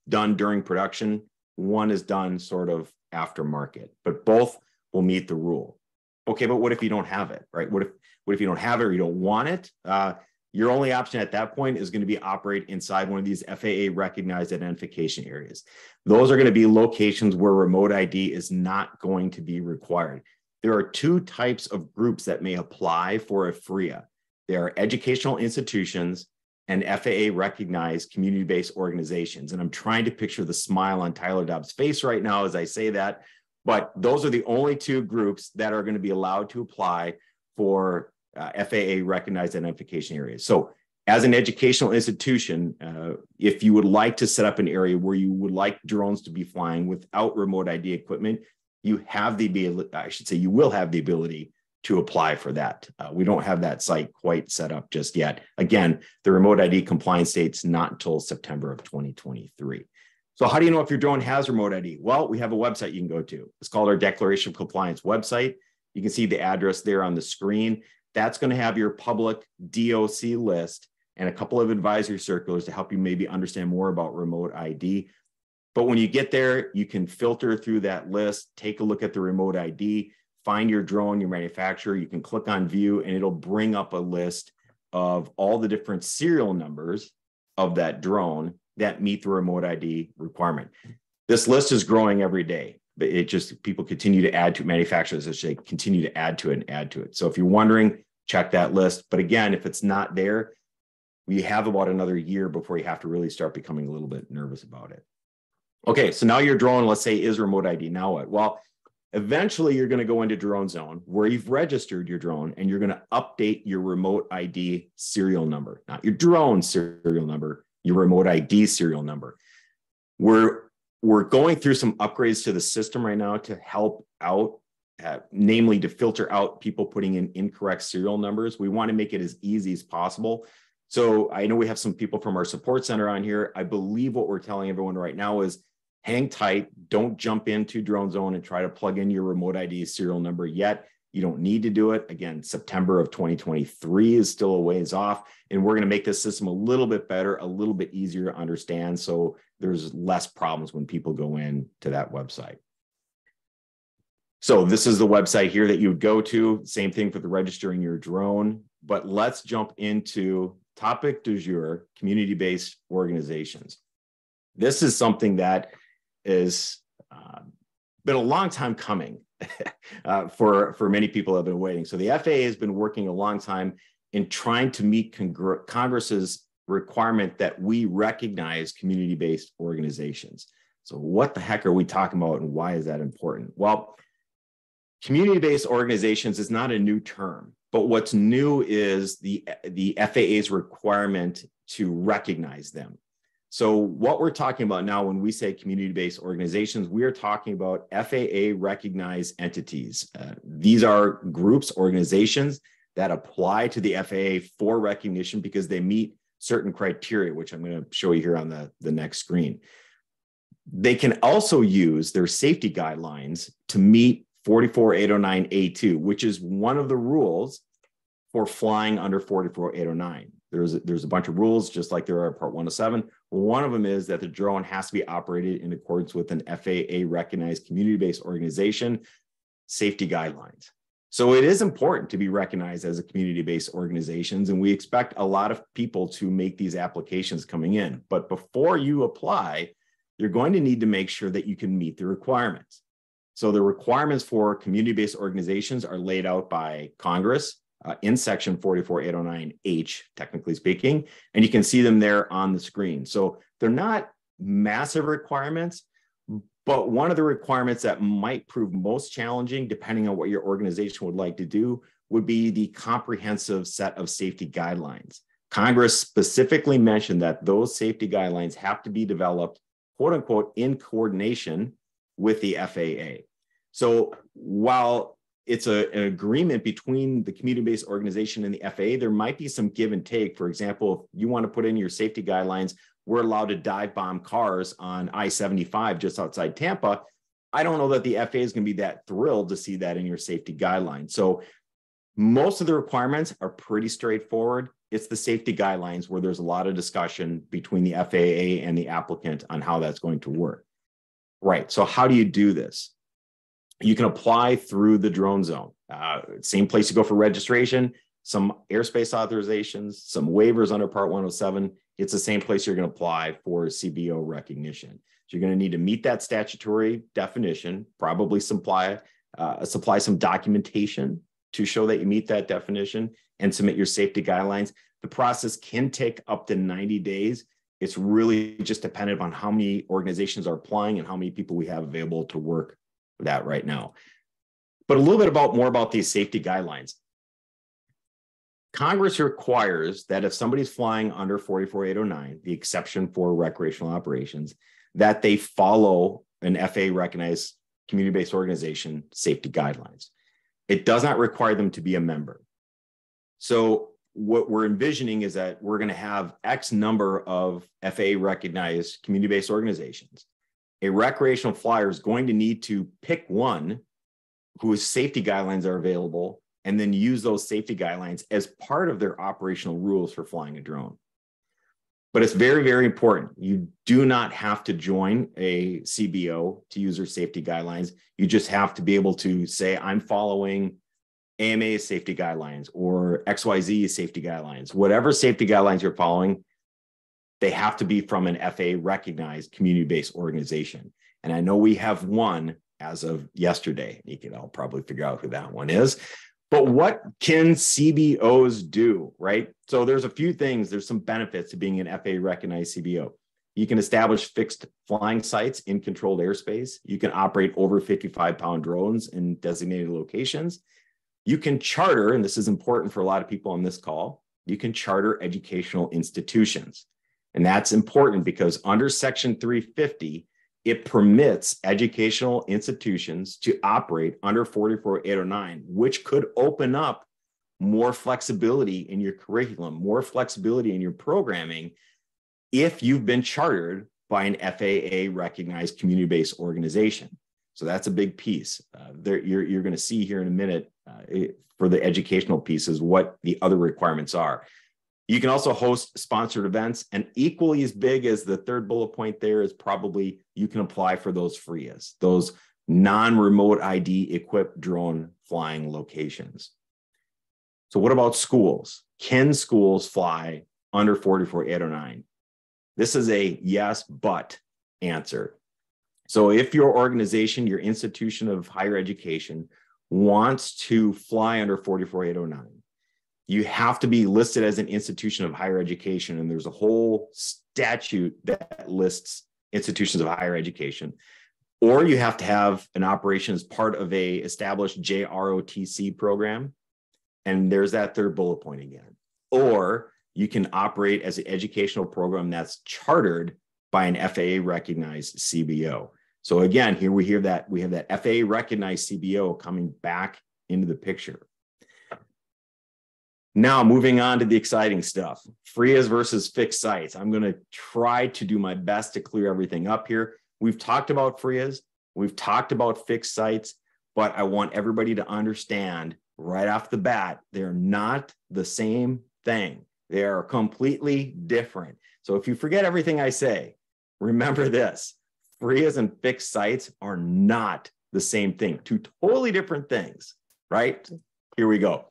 done during production, one is done sort of aftermarket, but both will meet the rule. Okay, but what if you don't have it, right? What if what if you don't have it or you don't want it? Uh, your only option at that point is going to be operate inside one of these FAA recognized identification areas. Those are going to be locations where remote ID is not going to be required. there are two types of groups that may apply for a FRIA. There are educational institutions and FAA recognized community based organizations. And I'm trying to picture the smile on Tyler Dobbs' face right now as I say that. But those are the only two groups that are going to be allowed to apply for uh, FAA recognized identification areas. So, as an educational institution, uh, if you would like to set up an area where you would like drones to be flying without remote ID equipment, you have the ability, I should say, you will have the ability to apply for that. Uh, we don't have that site quite set up just yet. Again, the remote ID compliance date's not until September of 2023. So how do you know if your drone has remote ID? Well, we have a website you can go to. It's called our Declaration of Compliance website. You can see the address there on the screen. That's going to have your public DOC list and a couple of advisory circulars to help you maybe understand more about remote ID. But when you get there, you can filter through that list, take a look at the remote ID, find your drone, your manufacturer. You can click on view and it'll bring up a list of all the different serial numbers of that drone that meet the remote ID requirement. This list is growing every day, but it just people continue to add to manufacturers as they continue to add to it and add to it. So if you're wondering, check that list. But again, if it's not there, we have about another year before you have to really start becoming a little bit nervous about it. Okay, so now your drone, let's say, is remote ID. Now what? Well, eventually you're going to go into drone zone where you've registered your drone and you're going to update your remote ID serial number, not your drone serial number, your remote ID serial number. We're we're going through some upgrades to the system right now to help out, uh, namely to filter out people putting in incorrect serial numbers. We want to make it as easy as possible. So I know we have some people from our support center on here. I believe what we're telling everyone right now is hang tight. Don't jump into Drone Zone and try to plug in your remote ID serial number yet. You don't need to do it. Again, September of 2023 is still a ways off. And we're going to make this system a little bit better, a little bit easier to understand. So there's less problems when people go in to that website. So this is the website here that you would go to. Same thing for the registering your drone. But let's jump into topic du jour, community-based organizations. This is something that is uh, been a long time coming uh, for for many people have been waiting. So the FAA has been working a long time in trying to meet Congre- Congress's requirement that we recognize community-based organizations. So what the heck are we talking about, and why is that important? Well, community-based organizations is not a new term, but what's new is the the FAA's requirement to recognize them. So, what we're talking about now when we say community based organizations, we are talking about FAA recognized entities. Uh, these are groups, organizations that apply to the FAA for recognition because they meet certain criteria, which I'm going to show you here on the, the next screen. They can also use their safety guidelines to meet 44809A2, which is one of the rules for flying under 44809. There's a, there's a bunch of rules, just like there are Part 107. One of them is that the drone has to be operated in accordance with an FAA recognized community-based organization safety guidelines. So it is important to be recognized as a community-based organizations, and we expect a lot of people to make these applications coming in. But before you apply, you're going to need to make sure that you can meet the requirements. So the requirements for community-based organizations are laid out by Congress uh, in section 44809H, technically speaking, and you can see them there on the screen. So they're not massive requirements, but one of the requirements that might prove most challenging, depending on what your organization would like to do, would be the comprehensive set of safety guidelines. Congress specifically mentioned that those safety guidelines have to be developed, quote unquote, in coordination with the FAA. So while it's a, an agreement between the community-based organization and the FAA. There might be some give and take. For example, if you want to put in your safety guidelines, we're allowed to dive bomb cars on I-75 just outside Tampa. I don't know that the FAA is going to be that thrilled to see that in your safety guidelines. So most of the requirements are pretty straightforward. It's the safety guidelines where there's a lot of discussion between the FAA and the applicant on how that's going to work. Right. So how do you do this? You can apply through the drone zone. Uh, same place you go for registration, some airspace authorizations, some waivers under Part 107. It's the same place you're going to apply for CBO recognition. So you're going to need to meet that statutory definition, probably supply uh, supply some documentation to show that you meet that definition and submit your safety guidelines. The process can take up to 90 days. It's really just dependent on how many organizations are applying and how many people we have available to work that right now. But a little bit about more about these safety guidelines. Congress requires that if somebody's flying under 44809, the exception for recreational operations, that they follow an FAA recognized community based organization safety guidelines. It does not require them to be a member. So, what we're envisioning is that we're going to have X number of FAA recognized community based organizations. A recreational flyer is going to need to pick one whose safety guidelines are available and then use those safety guidelines as part of their operational rules for flying a drone. But it's very, very important. You do not have to join a CBO to use their safety guidelines. You just have to be able to say, I'm following AMA safety guidelines or XYZ safety guidelines. Whatever safety guidelines you're following, they have to be from an FA recognized community based organization. And I know we have one as of yesterday. You can all probably figure out who that one is. But what can CBOs do, right? So there's a few things, there's some benefits to being an FA recognized CBO. You can establish fixed flying sites in controlled airspace. You can operate over 55 pound drones in designated locations. You can charter, and this is important for a lot of people on this call, you can charter educational institutions. And that's important because under Section 350, it permits educational institutions to operate under 44809, which could open up more flexibility in your curriculum, more flexibility in your programming if you've been chartered by an FAA recognized community based organization. So that's a big piece. Uh, there, you're, you're going to see here in a minute uh, for the educational pieces what the other requirements are. You can also host sponsored events, and equally as big as the third bullet point there is probably you can apply for those FRIAs, those non-remote ID equipped drone flying locations. So what about schools? Can schools fly under 44809? This is a yes, but answer. So if your organization, your institution of higher education wants to fly under 44809, you have to be listed as an institution of higher education. And there's a whole statute that lists institutions of higher education. Or you have to have an operation as part of a established JROTC program. And there's that third bullet point again. Or you can operate as an educational program that's chartered by an FAA recognized CBO. So again, here we hear that we have that FAA recognized CBO coming back into the picture. Now, moving on to the exciting stuff FRIAs versus fixed sites. I'm going to try to do my best to clear everything up here. We've talked about FRIAs, we've talked about fixed sites, but I want everybody to understand right off the bat, they're not the same thing. They are completely different. So if you forget everything I say, remember this FRIAs and fixed sites are not the same thing, two totally different things, right? Here we go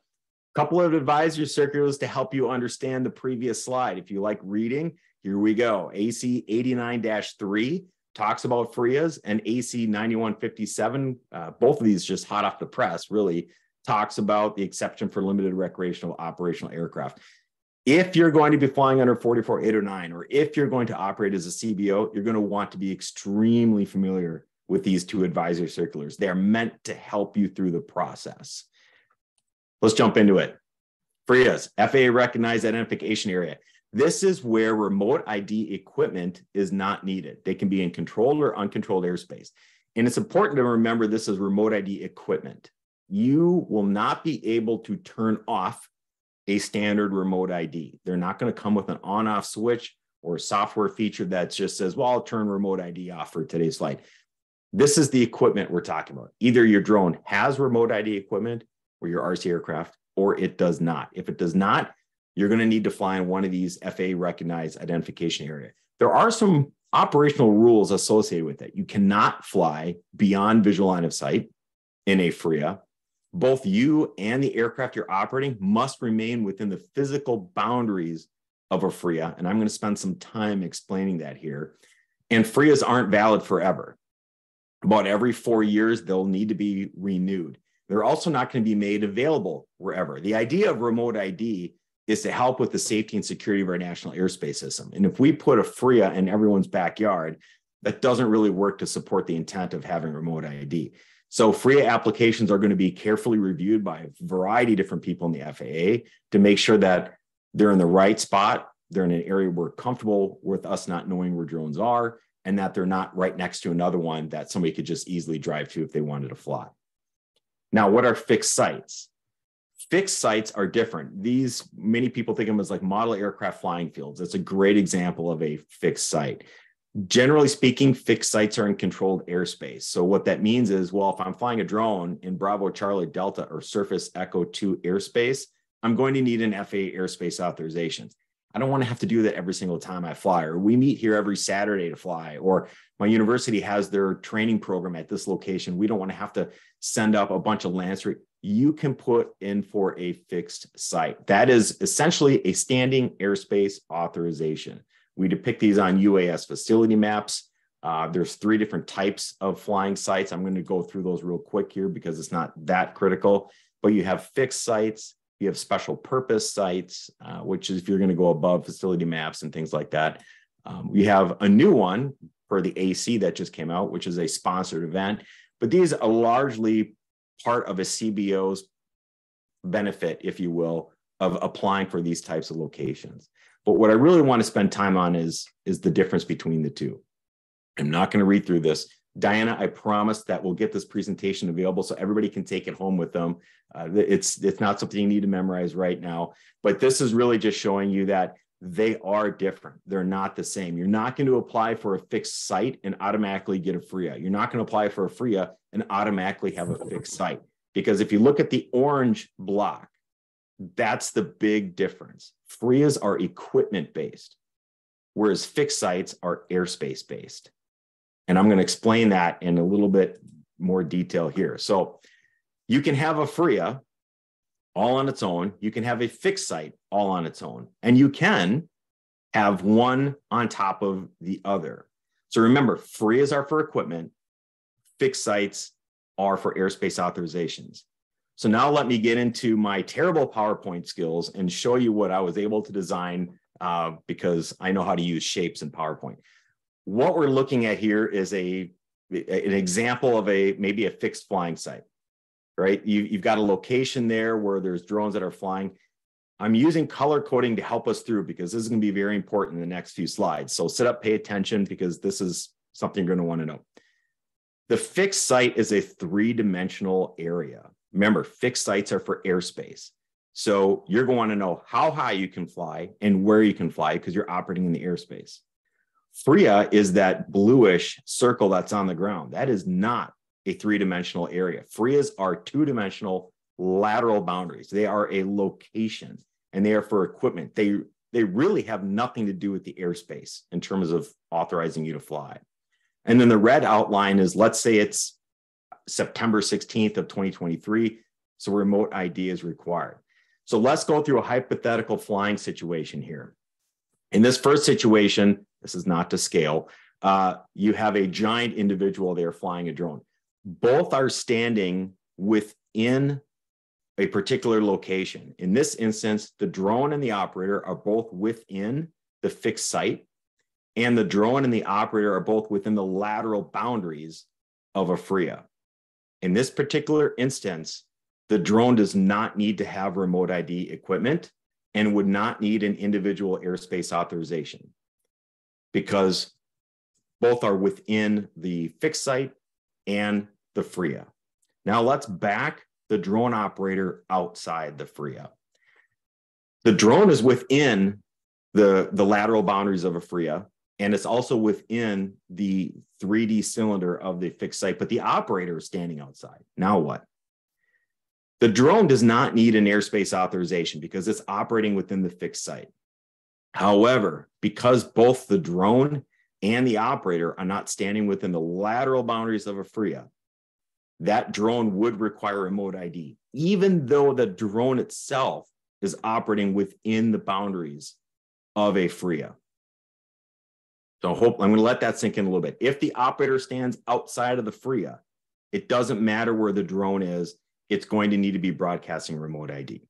couple of advisory circulars to help you understand the previous slide. If you like reading, here we go. AC 89-3 talks about FRIAs and AC 9157, uh, both of these just hot off the press, really talks about the exception for limited recreational operational aircraft. If you're going to be flying under 44809, or if you're going to operate as a CBO, you're going to want to be extremely familiar with these two advisory circulars. They're meant to help you through the process. Let's jump into it. FRIAs, FAA recognized identification area. This is where remote ID equipment is not needed. They can be in controlled or uncontrolled airspace. And it's important to remember this is remote ID equipment. You will not be able to turn off a standard remote ID. They're not going to come with an on off switch or a software feature that just says, well, I'll turn remote ID off for today's flight. This is the equipment we're talking about. Either your drone has remote ID equipment or your RC aircraft, or it does not. If it does not, you're going to need to fly in one of these FAA recognized identification area. There are some operational rules associated with it. You cannot fly beyond visual line of sight in a FRIA. Both you and the aircraft you're operating must remain within the physical boundaries of a FRIA. And I'm going to spend some time explaining that here. And FRIAs aren't valid forever. About every four years, they'll need to be renewed. They're also not going to be made available wherever. The idea of remote ID is to help with the safety and security of our national airspace system. And if we put a FRIA in everyone's backyard, that doesn't really work to support the intent of having remote ID. So FRIA applications are going to be carefully reviewed by a variety of different people in the FAA to make sure that they're in the right spot, they're in an area we're comfortable with us not knowing where drones are, and that they're not right next to another one that somebody could just easily drive to if they wanted to fly. Now, what are fixed sites? Fixed sites are different. These, many people think of them as like model aircraft flying fields. That's a great example of a fixed site. Generally speaking, fixed sites are in controlled airspace. So what that means is, well, if I'm flying a drone in Bravo Charlie Delta or Surface Echo 2 airspace, I'm going to need an FAA airspace authorization. I don't want to have to do that every single time I fly, or we meet here every Saturday to fly, or my university has their training program at this location. We don't want to have to send up a bunch of LAANCs. You can put in for a fixed site. That is essentially a standing airspace authorization. We depict these on UAS facility maps. Uh, there's three different types of flying sites. I'm going to go through those real quick here because it's not that critical. But you have fixed sites, you have special purpose sites, uh, which is if you're going to go above facility maps and things like that. Um, we have a new one for the AC that just came out, which is a sponsored event. But these are largely part of a CBO's benefit, if you will, of applying for these types of locations. But what I really want to spend time on is, is the difference between the two. I'm not going to read through this. Diana, I promise that we'll get this presentation available so everybody can take it home with them. Uh, it's it's not something you need to memorize right now, but this is really just showing you that they are different. They're not the same. You're not going to apply for a fixed site and automatically get a FRIA. You're not going to apply for a FRIA and automatically have a fixed site because if you look at the orange block, that's the big difference. FRIAs are equipment based, whereas fixed sites are airspace based. And I'm going to explain that in a little bit more detail here. So you can have a FRIA all on its own. You can have a fixed site all on its own. And you can have one on top of the other. So remember, FRIAs are for equipment, fixed sites are for airspace authorizations. So now let me get into my terrible PowerPoint skills and show you what I was able to design uh, because I know how to use shapes in PowerPoint what we're looking at here is a an example of a maybe a fixed flying site right? You, you've got a location there where there's drones that are flying. I'm using color coding to help us through because this is going to be very important in the next few slides. So sit up pay attention because this is something you're going to want to know. The fixed site is a three-dimensional area. Remember fixed sites are for airspace. So you're going to know how high you can fly and where you can fly because you're operating in the airspace FRIA is that bluish circle that's on the ground. That is not a three dimensional area. FRIAs are two dimensional lateral boundaries. They are a location and they are for equipment. They, they really have nothing to do with the airspace in terms of authorizing you to fly. And then the red outline is let's say it's September 16th of 2023. So remote ID is required. So let's go through a hypothetical flying situation here. In this first situation, this is not to scale. Uh, you have a giant individual there flying a drone. Both are standing within a particular location. In this instance, the drone and the operator are both within the fixed site, and the drone and the operator are both within the lateral boundaries of a FRIA. In this particular instance, the drone does not need to have remote ID equipment and would not need an individual airspace authorization because both are within the fixed site and the FRIA. Now let's back the drone operator outside the FRIA. The drone is within the, the lateral boundaries of a FRIA, and it's also within the 3D cylinder of the fixed site, but the operator is standing outside. Now what? The drone does not need an airspace authorization because it's operating within the fixed site. However, because both the drone and the operator are not standing within the lateral boundaries of a FRIA, that drone would require remote ID, even though the drone itself is operating within the boundaries of a FRIA. So hope I'm going to let that sink in a little bit. If the operator stands outside of the FRIA, it doesn't matter where the drone is, it's going to need to be broadcasting remote ID.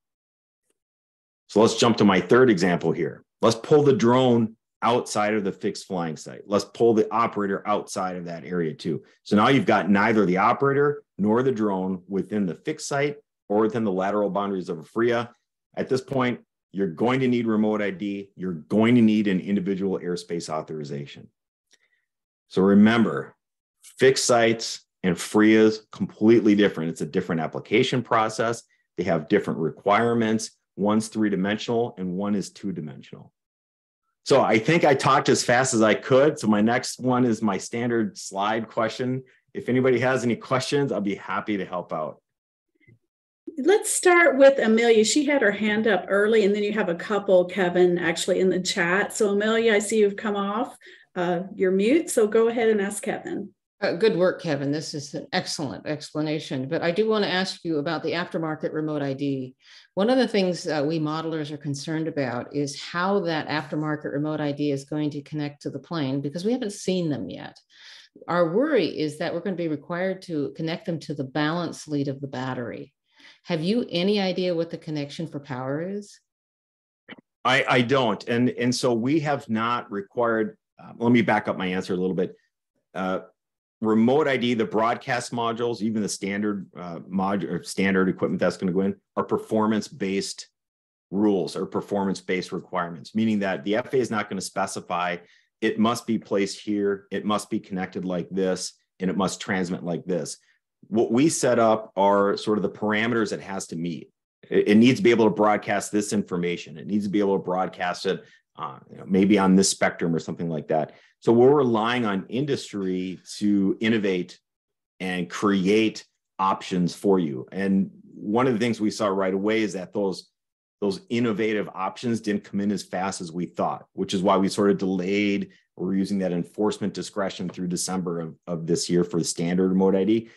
So let's jump to my third example here. Let's pull the drone outside of the fixed flying site. Let's pull the operator outside of that area too. So now you've got neither the operator nor the drone within the fixed site or within the lateral boundaries of a FRIA. At this point, you're going to need remote ID. You're going to need an individual airspace authorization. So remember, fixed sites and FRIAs completely different. It's a different application process. They have different requirements. One's three dimensional and one is two dimensional. So I think I talked as fast as I could. So my next one is my standard slide question. If anybody has any questions, I'll be happy to help out. Let's start with Amelia. She had her hand up early, and then you have a couple, Kevin, actually in the chat. So, Amelia, I see you've come off uh, your mute. So, go ahead and ask Kevin. Uh, good work, Kevin. This is an excellent explanation. But I do want to ask you about the aftermarket remote ID. One of the things uh, we modelers are concerned about is how that aftermarket remote ID is going to connect to the plane because we haven't seen them yet. Our worry is that we're going to be required to connect them to the balance lead of the battery. Have you any idea what the connection for power is? I, I don't. And, and so we have not required, uh, let me back up my answer a little bit. Uh, remote ID, the broadcast modules, even the standard uh, module standard equipment that's going to go in are performance based rules or performance based requirements, meaning that the FAA is not going to specify it must be placed here, it must be connected like this, and it must transmit like this. What we set up are sort of the parameters it has to meet. It, it needs to be able to broadcast this information. It needs to be able to broadcast it uh, you know, maybe on this spectrum or something like that. So we're relying on industry to innovate and create options for you. And one of the things we saw right away is that those those innovative options didn't come in as fast as we thought, which is why we sort of delayed. We're using that enforcement discretion through December of, of this year for the standard remote ID.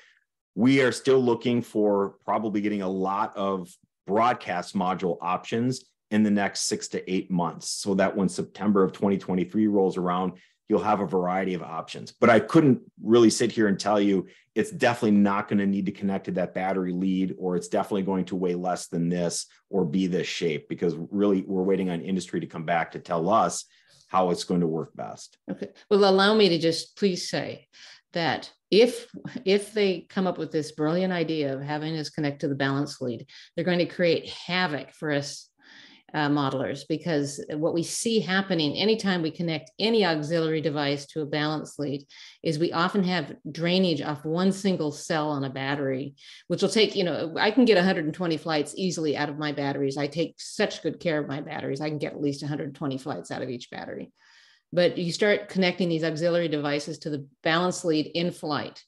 We are still looking for probably getting a lot of broadcast module options in the next six to eight months so that when September of 2023 rolls around, you'll have a variety of options. But I couldn't really sit here and tell you it's definitely not going to need to connect to that battery lead, or it's definitely going to weigh less than this or be this shape, because really we're waiting on industry to come back to tell us how it's going to work best. Okay. Well, allow me to just please say that if if they come up with this brilliant idea of having us connect to the balance lead, they're going to create havoc for us uh, modelers because what we see happening anytime we connect any auxiliary device to a balance lead is we often have drainage off one single cell on a battery, which will take, you know, I can get 120 flights easily out of my batteries. I take such good care of my batteries. I can get at least 120 flights out of each battery. But you start connecting these auxiliary devices to the balance lead in flight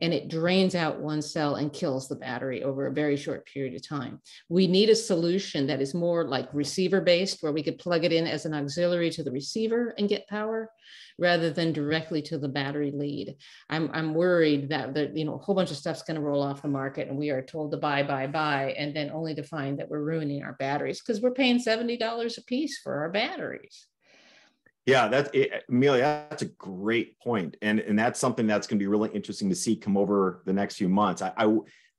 and it drains out one cell and kills the battery over a very short period of time. We need a solution that is more like receiver based, where we could plug it in as an auxiliary to the receiver and get power rather than directly to the battery lead. I'm, I'm worried that the, you know, a whole bunch of stuff's going to roll off the market and we are told to buy, buy, buy, and then only to find that we're ruining our batteries because we're paying $70 a piece for our batteries. Yeah, that's it, Amelia. That's a great point, and and that's something that's going to be really interesting to see come over the next few months. I, I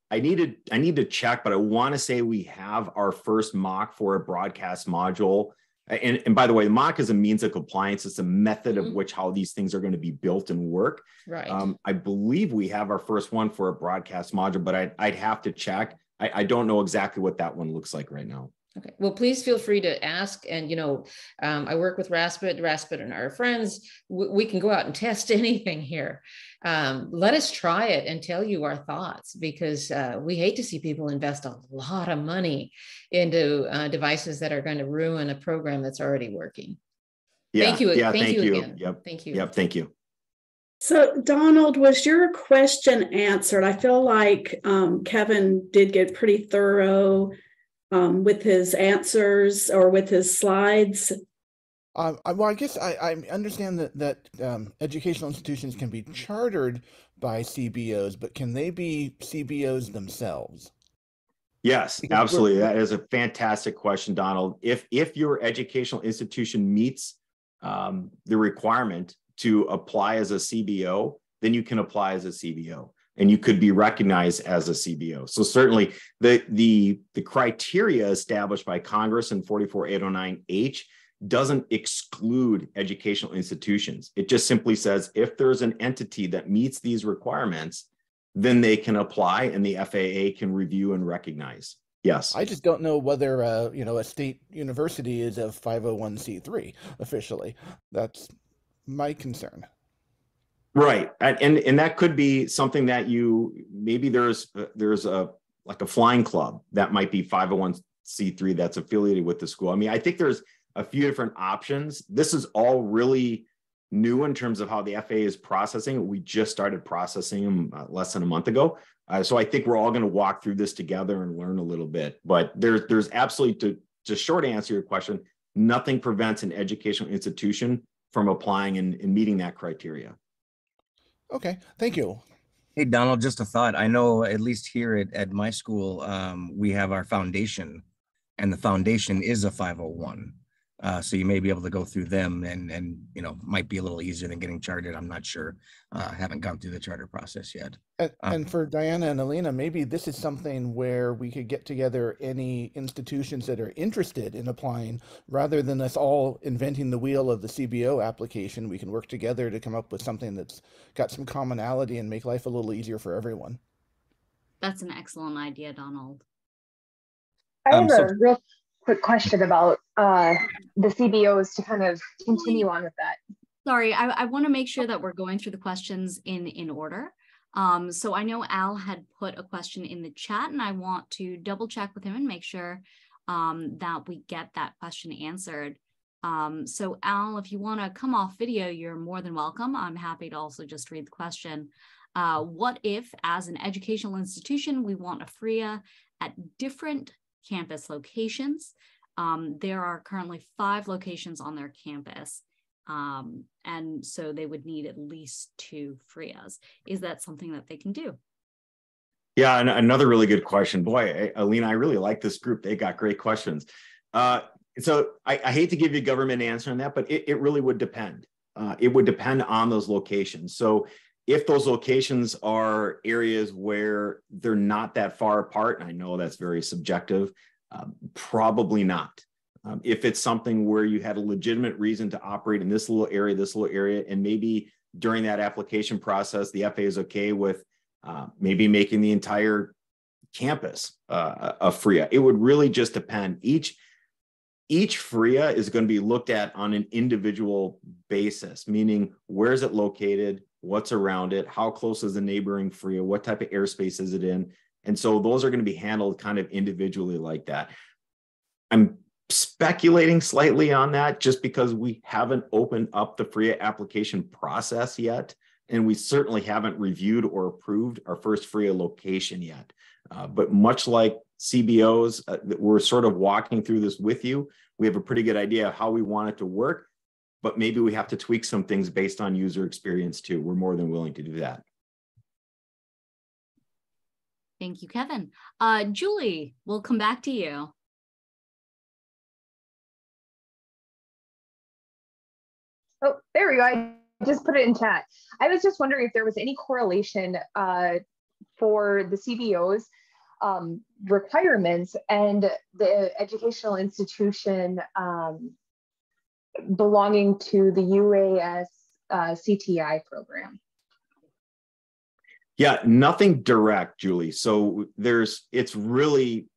I needed I need to check, but I want to say we have our first mock for a broadcast module. And, and by the way, the mock is a means of compliance. It's a method mm-hmm. of which how these things are going to be built and work. Right. Um, I believe we have our first one for a broadcast module, but I'd, I'd have to check. I, I don't know exactly what that one looks like right now. Okay. Well, please feel free to ask. And, you know, um, I work with Raspet, Raspet and our friends. W- we can go out and test anything here. Um, let us try it and tell you our thoughts because uh, we hate to see people invest a lot of money into uh, devices that are going to ruin a program that's already working. Yeah, thank you. Yeah, thank, thank you, you. again. Yep. Thank you. Yep. Thank you. So, Donald, was your question answered? I feel like um, Kevin did get pretty thorough um, with his answers or with his slides? Uh, well, I guess I, I understand that that um, educational institutions can be chartered by CBOs, but can they be CBOs themselves? Yes, absolutely. That is a fantastic question, Donald. If if your educational institution meets um, the requirement to apply as a CBO, then you can apply as a CBO and you could be recognized as a CBO. So certainly the the the criteria established by Congress in 44809H doesn't exclude educational institutions. It just simply says if there's an entity that meets these requirements, then they can apply and the FAA can review and recognize. Yes. I just don't know whether uh, you know a state university is a 501c3 officially. That's my concern. Right, and and that could be something that you maybe there's uh, there's a like a flying club that might be 501c3 that's affiliated with the school. I mean, I think there's a few different options. This is all really new in terms of how the FAA is processing. We just started processing them uh, less than a month ago. Uh, so I think we're all going to walk through this together and learn a little bit. But there's there's absolutely to just short answer your question. Nothing prevents an educational institution from applying and, and meeting that criteria. Okay, thank you. Hey, Donald, just a thought. I know at least here at, at my school, um, we have our foundation and the foundation is a 501. Uh, so you may be able to go through them and, and, you know, might be a little easier than getting chartered. I'm not sure. Uh, haven't gone through the charter process yet. And, um, and for Diana and Alina, maybe this is something where we could get together any institutions that are interested in applying rather than us all inventing the wheel of the CBO application. We can work together to come up with something that's got some commonality and make life a little easier for everyone. That's an excellent idea, Donald. I have um, so- a real quick question about uh, the CBOs to kind of continue on with that. Sorry, I, I want to make sure that we're going through the questions in in order. Um, so I know Al had put a question in the chat, and I want to double check with him and make sure um, that we get that question answered. Um, so Al, if you want to come off video, you're more than welcome. I'm happy to also just read the question. Uh, what if, as an educational institution, we want a FRIA at different campus locations. Um, there are currently five locations on their campus. Um, and so they would need at least two FRIAs. Is that something that they can do? Yeah, and another really good question. Boy, Alina, I really like this group. They got great questions. Uh, so I, I, hate to give you a government answer on that, but it, it really would depend. Uh, it would depend on those locations. So if those locations are areas where they're not that far apart, and I know that's very subjective, um, probably not. Um, if it's something where you had a legitimate reason to operate in this little area, this little area, and maybe during that application process, the FAA is okay with uh, maybe making the entire campus uh, a FRIA. It would really just depend. Each each FRIA is going to be looked at on an individual basis, meaning where is it located, what's around it, how close is the neighboring FRIA, what type of airspace is it in. And so those are going to be handled kind of individually like that. I'm speculating slightly on that just because we haven't opened up the FRIA application process yet. And we certainly haven't reviewed or approved our first FRIA location yet. Uh, but much like CBOs, uh, we're sort of walking through this with you. We have a pretty good idea of how we want it to work but maybe we have to tweak some things based on user experience too. We're more than willing to do that. Thank you, Kevin. Uh, Julie, we'll come back to you. Oh, there we go. I just put it in chat. I was just wondering if there was any correlation uh, for the CBOs um, requirements and the educational institution um, belonging to the UAS uh, CTI program? Yeah, nothing direct, Julie. So there's, it's really,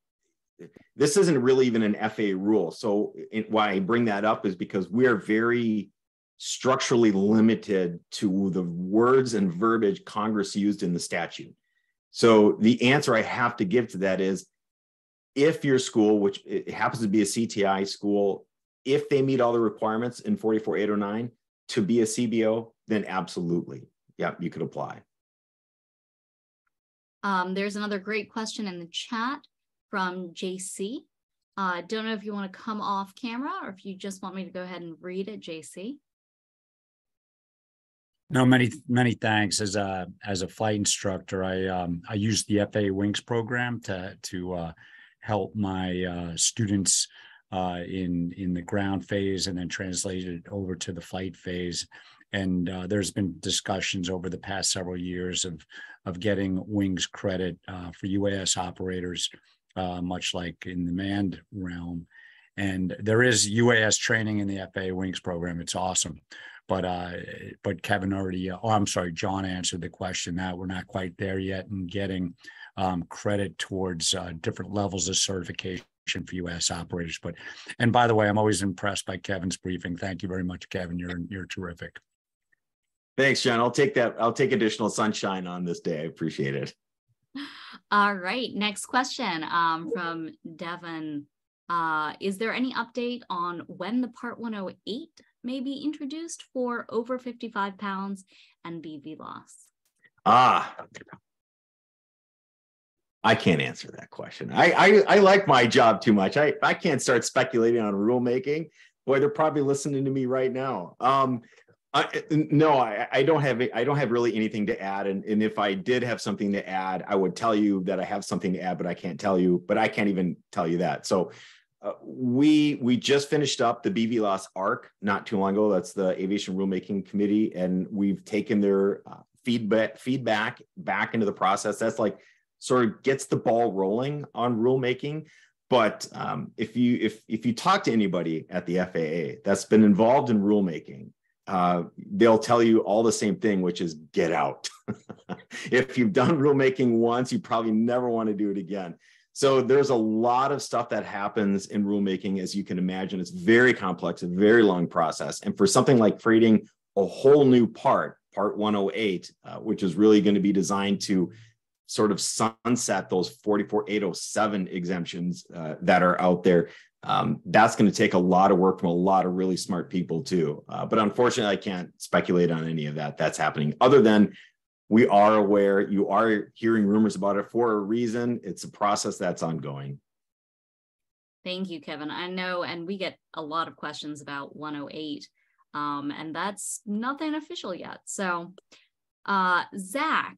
this isn't really even an FA rule. So it, why I bring that up is because we are very structurally limited to the words and verbiage Congress used in the statute. So the answer I have to give to that is if your school, which it happens to be a CTI school, if they meet all the requirements in 44809 to be a CBO, then absolutely. Yeah, you could apply. Um, there's another great question in the chat from JC. I uh, don't know if you want to come off camera or if you just want me to go ahead and read it, JC. No, many many thanks. As a as a flight instructor, I um, I use the FAA Wings program to to uh, help my uh, students uh, in in the ground phase and then translated over to the flight phase. and uh, there's been discussions over the past several years of of getting wings credit uh, for UAS operators, uh, much like in the manned realm. And there is UAS training in the FAA Wings program. It's awesome. But uh, but Kevin already, oh, I'm sorry, John answered the question that we're not quite there yet in getting um, credit towards uh, different levels of certification for UAS operators. But and by the way, I'm always impressed by Kevin's briefing. Thank you very much, Kevin. You're you're terrific. Thanks, John. I'll take that. I'll take additional sunshine on this day. I appreciate it. All right. Next question um, from Devin. Uh, is there any update on when the Part 108 may be introduced for over 55 pounds and BVLOS? Ah, I can't answer that question. I, I, I like my job too much. I I can't start speculating on rulemaking. Boy, they're probably listening to me right now. Um, I, no, I, I don't have I don't have really anything to add. And, and if I did have something to add, I would tell you that I have something to add, but I can't tell you. But I can't even tell you that. So uh, we we just finished up the BVLOS ARC not too long ago. That's the Aviation Rulemaking Committee, and we've taken their uh, feedback feedback back into the process. That's like sort of gets the ball rolling on rulemaking. But um, if you if if you talk to anybody at the FAA that's been involved in rulemaking, uh, they'll tell you all the same thing, which is get out. if you've done rulemaking once, you probably never want to do it again. So there's a lot of stuff that happens in rulemaking, as you can imagine. It's very complex, a very long process. And for something like creating a whole new part, Part 108, uh, which is really going to be designed to sort of sunset those 44807 exemptions uh, that are out there. Um, that's going to take a lot of work from a lot of really smart people too. Uh, but unfortunately, I can't speculate on any of that that's happening other than we are aware you are hearing rumors about it for a reason. It's a process that's ongoing. Thank you, Kevin. I know, and we get a lot of questions about 108, um, and that's nothing official yet. So, uh, Zach,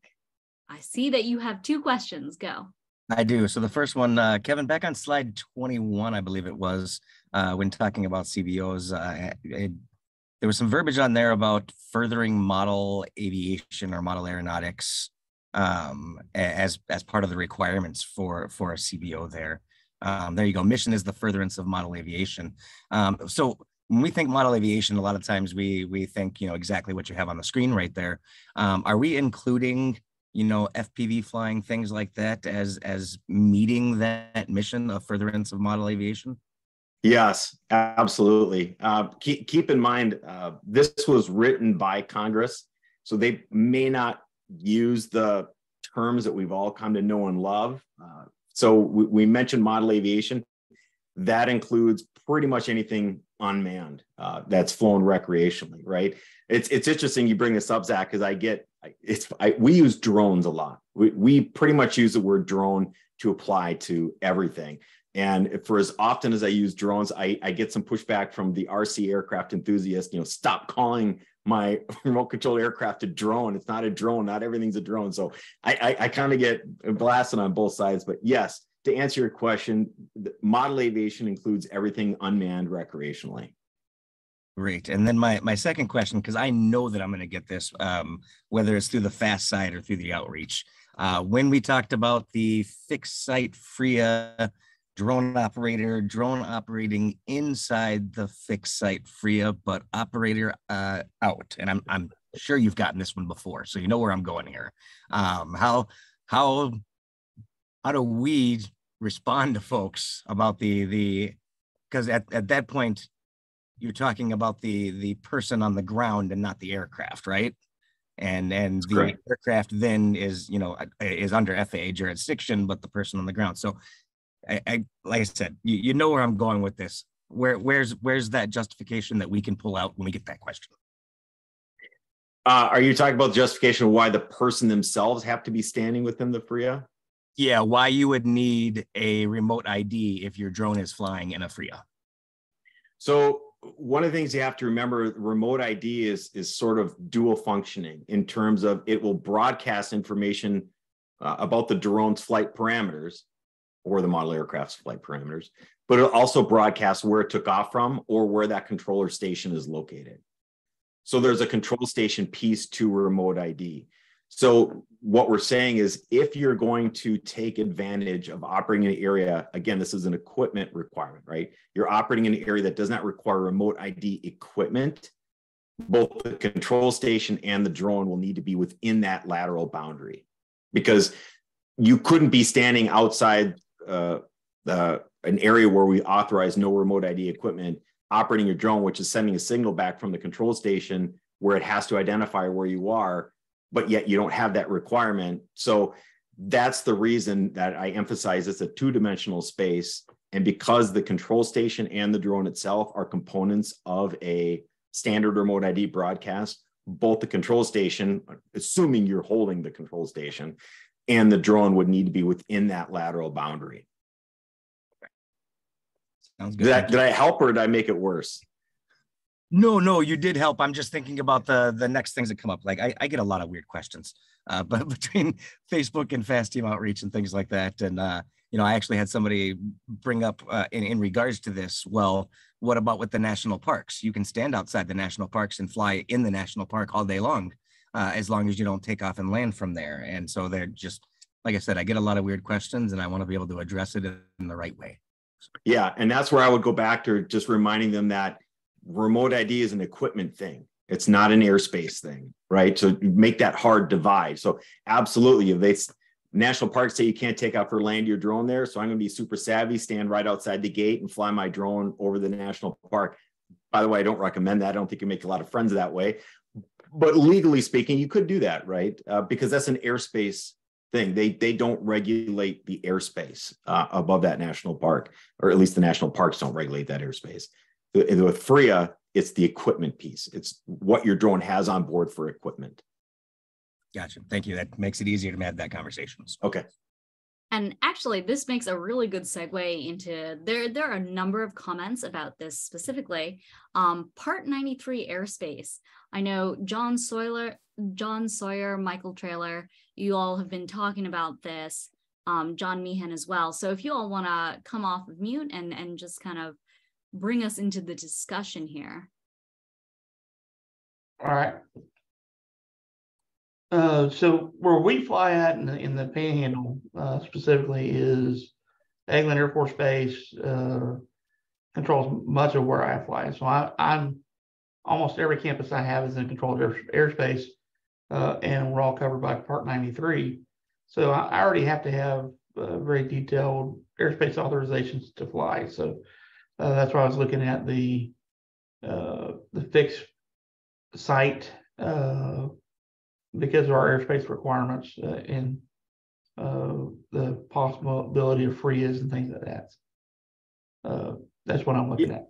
I see that you have two questions. Go. I do. So the first one, uh, Kevin, back on slide 21, I believe it was, uh, when talking about CBOs, uh, it, there was some verbiage on there about furthering model aviation or model aeronautics um, as as part of the requirements for for a CBO there. Um, there you go. Mission is the furtherance of model aviation. Um, so when we think model aviation, a lot of times we we think you know exactly what you have on the screen right there. Um, are we including you know fpv flying things like that as as meeting that mission of furtherance of model aviation? Yes absolutely. Uh, keep, keep in mind uh, this was written by congress so they may not use the terms that we've all come to know and love. Uh, so we, we, mentioned model aviation. That includes pretty much anything unmanned uh, that's flown recreationally right it's it's interesting you bring this up zach because i get it's I, we use drones a lot. We, we pretty much use the word drone to apply to everything. And for as often as I use drones, I, I get some pushback from the RC aircraft enthusiast. You know, stop calling my remote control aircraft a drone. It's not a drone. Not everything's a drone. So I, I, I kind of get blasted on both sides. But yes, to answer your question, model aviation includes everything unmanned recreationally. Great. And then my my second question, because I know that I'm going to get this, um, whether it's through the fast side or through the outreach. Uh, when we talked about the fixed site FRIA drone operator, drone operating inside the fixed site FRIA, but operator uh, out. And I'm I'm sure you've gotten this one before, so you know where I'm going here. Um, how how how do we respond to folks about the the because at, at that point you're talking about the the person on the ground and not the aircraft, right? And and the aircraft then is you know is under FAA jurisdiction, but the person on the ground. So, I, I like I said, you, you know where I'm going with this. Where where's where's that justification that we can pull out when we get that question? Uh, are you talking about justification of why the person themselves have to be standing within the FRIA? Yeah, why you would need a remote ID if your drone is flying in a FRIA. So one of the things you have to remember remote id is is sort of dual functioning in terms of it will broadcast information uh, about the drone's flight parameters or the model aircraft's flight parameters but it'll also broadcast where it took off from or where that controller station is located So there's a control station piece to remote ID. So what we're saying is if you're going to take advantage of operating in an area, again, this is an equipment requirement, right? You're operating in an area that does not require remote ID equipment, both the control station and the drone will need to be within that lateral boundary because you couldn't be standing outside uh, an area where we authorize no remote ID equipment operating your drone, which is sending a signal back from the control station where it has to identify where you are, but yet you don't have that requirement. So that's the reason that I emphasize it's a two dimensional space. And because the control station and the drone itself are components of a standard remote ID broadcast, both the control station, assuming you're holding the control station, and the drone would need to be within that lateral boundary. Sounds good. Did I, did I help or did I make it worse? No, no, you did help. I'm just thinking about the the next things that come up. Like I, I get a lot of weird questions, uh, but between Facebook and FAASTeam Outreach and things like that, and uh, you know, I actually had somebody bring up uh, in in regards to this. Well, what about with the national parks? You can stand outside the national parks and fly in the national park all day long, uh, as long as you don't take off and land from there. And so they're just like I said, I get a lot of weird questions, and I want to be able to address it in the right way. Yeah, and that's where I would go back to just reminding them that remote ID is an equipment thing. It's not an airspace thing, right? So make that hard divide. So absolutely, if they national parks say you can't take out for land your drone there, so I'm going to be super savvy, stand right outside the gate and fly my drone over the national park. By the way, I don't recommend that. I don't think you make a lot of friends that way. But legally speaking, you could do that, right? Uh, because that's an airspace thing. They they don't regulate the airspace uh, above that national park, or at least the national parks don't regulate that airspace. With FRIA, it's the equipment piece. It's what your drone has on board for equipment. Gotcha. Thank you. That makes it easier to have that conversation. Okay. And actually, this makes a really good segue into there. There are a number of comments about this specifically. Um, Part 93 airspace. I know John Sawyer, John Sawyer, Michael Trailer, you all have been talking about this. Um, John Meehan as well. So if you all want to come off of mute and and just kind of bring us into the discussion here. All right. Uh, so where we fly at in the, in the Panhandle uh, specifically is Eglin Air Force Base uh, controls much of where I fly. So I, am almost every campus I have is in controlled air, airspace, uh, and we're all covered by Part 93. So I, I already have to have uh, very detailed airspace authorizations to fly. So uh, that's why I was looking at the the fixed site because of our airspace requirements uh, and uh, the possibility of FRIAs and things like that. Uh, that's what I'm looking yeah. at.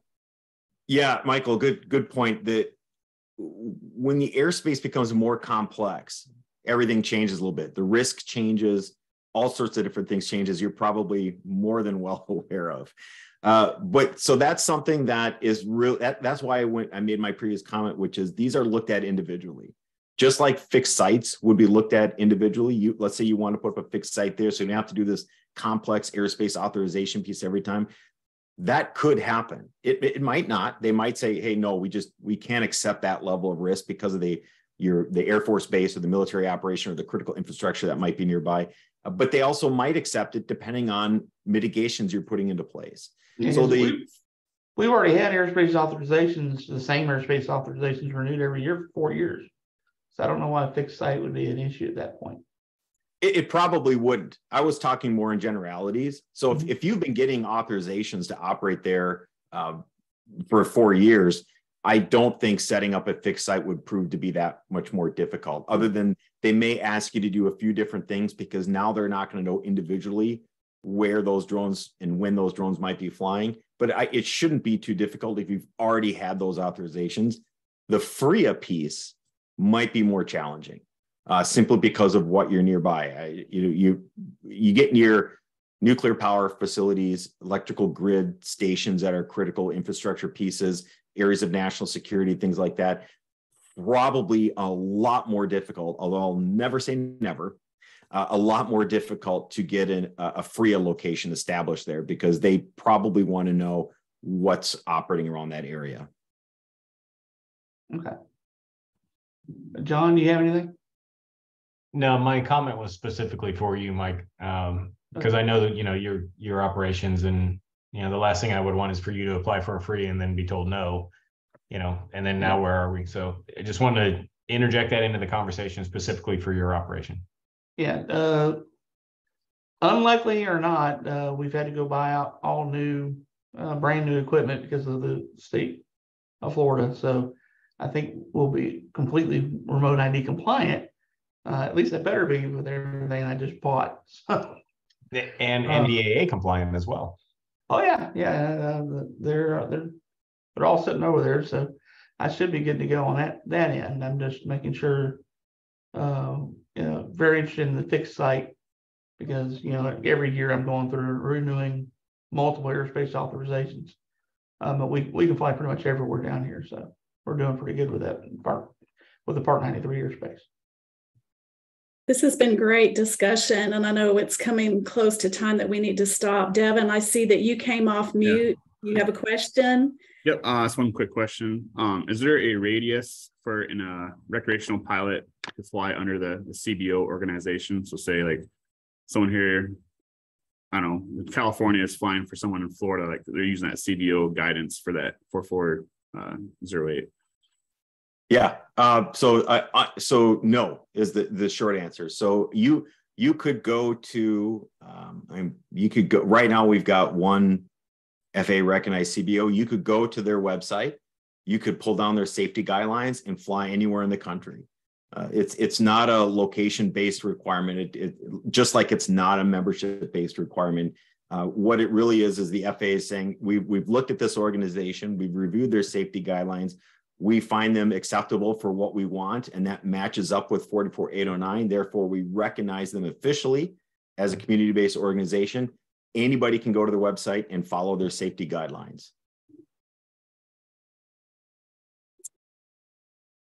Yeah, Michael, good good point. That when the airspace becomes more complex, everything changes a little bit. The risk changes, all sorts of different things changes. You're probably more than well aware of. Uh, but so that's something that is real. That, that's why I went. I made my previous comment, which is these are looked at individually just like fixed sites would be looked at individually. You let's say you want to put up a fixed site there, so you have to do this complex airspace authorization piece every time. That could happen. It, it might not. They might say, "Hey, no, we just we can't accept that level of risk because of the your the Air Force base or the military operation or the critical infrastructure that might be nearby." Uh, but they also might accept it depending on mitigations you're putting into place. So the we, we've already had airspace authorizations, the same airspace authorizations renewed every year for four years. So I don't know why a fixed site would be an issue at that point. It, it probably wouldn't. I was talking more in generalities. So mm-hmm. if, if you've been getting authorizations to operate there uh, for four years, I don't think setting up a fixed site would prove to be that much more difficult, other than they may ask you to do a few different things because now they're not going to know individually where those drones and when those drones might be flying. But I, it shouldn't be too difficult if you've already had those authorizations. The FRIA piece might be more challenging uh, simply because of what you're nearby. I, you you you get near nuclear power facilities, electrical grid stations that are critical infrastructure pieces, areas of national security, things like that. Probably a lot more difficult, although I'll never say never. Uh, a lot more difficult to get an, a FRIA location established there because they probably want to know what's operating around that area. Okay. John, do you have anything? No, my comment was specifically for you, Mike, um, because I know that, you know, your, your operations and, you know, the last thing I would want is for you to apply for a FRIA and then be told no, you know, and then now where are we? So I just wanted to interject that into the conversation specifically for your operation. Yeah, uh, unlikely or not, uh, we've had to go buy out all new, uh, brand new equipment because of the state of Florida. So I think we'll be completely remote ID compliant. Uh, at least it better be with everything I just bought. So, And Uh, NDAA compliant as well. oh yeah, yeah, uh, they're they're they're all sitting over there. So I should be good to go on that that end. I'm just making sure. Um, you know, very interested in the fixed site because you know every year I'm going through renewing multiple airspace authorizations. Um, but we we can fly pretty much everywhere down here, so we're doing pretty good with that part with the Part 93 airspace. This has been great discussion, and I know it's coming close to time that we need to stop. Devin, I see that you came off mute. You have a question? Yep. Uh, that's one quick question. Um, is there a radius for in a recreational pilot to fly under the, the CBO organization? So say like someone here, I don't know, California is flying for someone in Florida, like they're using that CBO guidance for that 4408. Yeah. Uh, so I, I so no is the the short answer. So you you could go to um, I'm, you could go right now. We've got one FAA recognized CBO. You could go to their website. You could pull down their safety guidelines and fly anywhere in the country. Uh, it's it's not a location based requirement. It, it just like it's not a membership based requirement. Uh, what it really is is the FAA is saying we've we've looked at this organization, we've reviewed their safety guidelines, we find them acceptable for what we want, and that matches up with 44809. Therefore, we recognize them officially as a community based organization. Anybody can go to the website and follow their safety guidelines.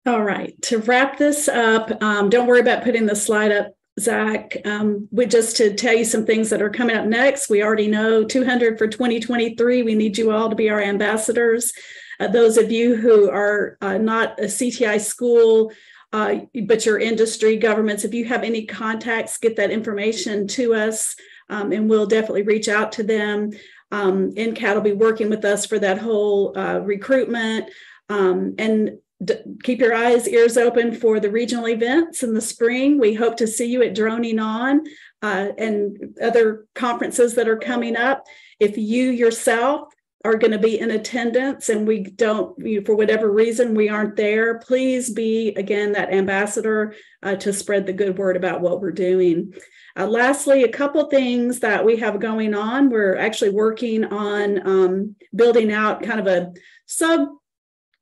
All right, to wrap this up, um, don't worry about putting the slide up, Zach. Um, we just to tell you some things that are coming up next. We already know 200 for 2023. We need you all to be our ambassadors. Uh, those of you who are uh, not a CTI school, uh, but your industry, governments, if you have any contacts, get that information to us, um, and we'll definitely reach out to them. Um, NCAT will be working with us for that whole uh, recruitment. Um, and D- keep your eyes, ears open for the regional events in the spring. We hope to see you at Droning On uh, and other conferences that are coming up. If you yourself are going to be in attendance and we don't, you, for whatever reason, we aren't there, please be, again, that ambassador uh, to spread the good word about what we're doing. Uh, lastly, a couple things that we have going on. We're actually working on um, building out kind of a sub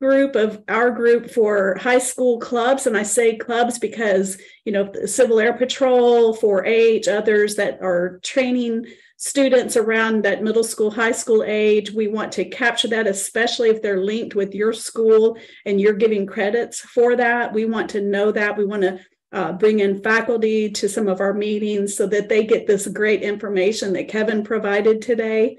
group of our group for high school clubs. And i say clubs because you know civil air patrol 4-h others that are training students around that middle school high school age. We want to capture that especially if they're linked with your school and you're giving credits for that. We want to know that. We want to uh, bring in faculty to some of our meetings so that they get this great information that kevin provided today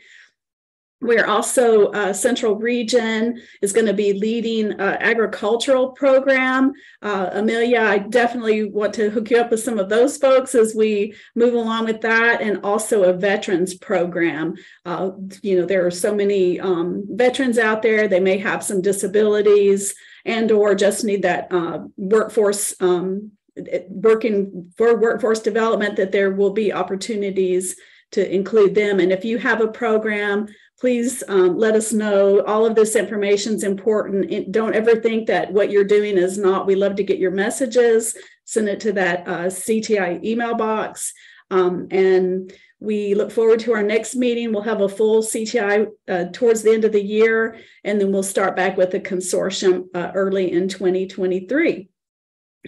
we're also uh, Central Region is going to be leading uh, agricultural program. Uh, Amelia, I definitely want to hook you up with some of those folks as we move along with that, and also a veterans program. Uh, you know, there are so many um, veterans out there; they may have some disabilities and/or just need that uh, workforce. Um, working for workforce development, that there will be opportunities to include them. And if you have a program, please um, let us know. All of this information is important. It, don't ever think that what you're doing is not. We love to get your messages. Send it to that uh, CTI email box. Um, and we look forward to our next meeting. We'll have a full CTI uh, towards the end of the year, and then we'll start back with the consortium uh, early in 2023.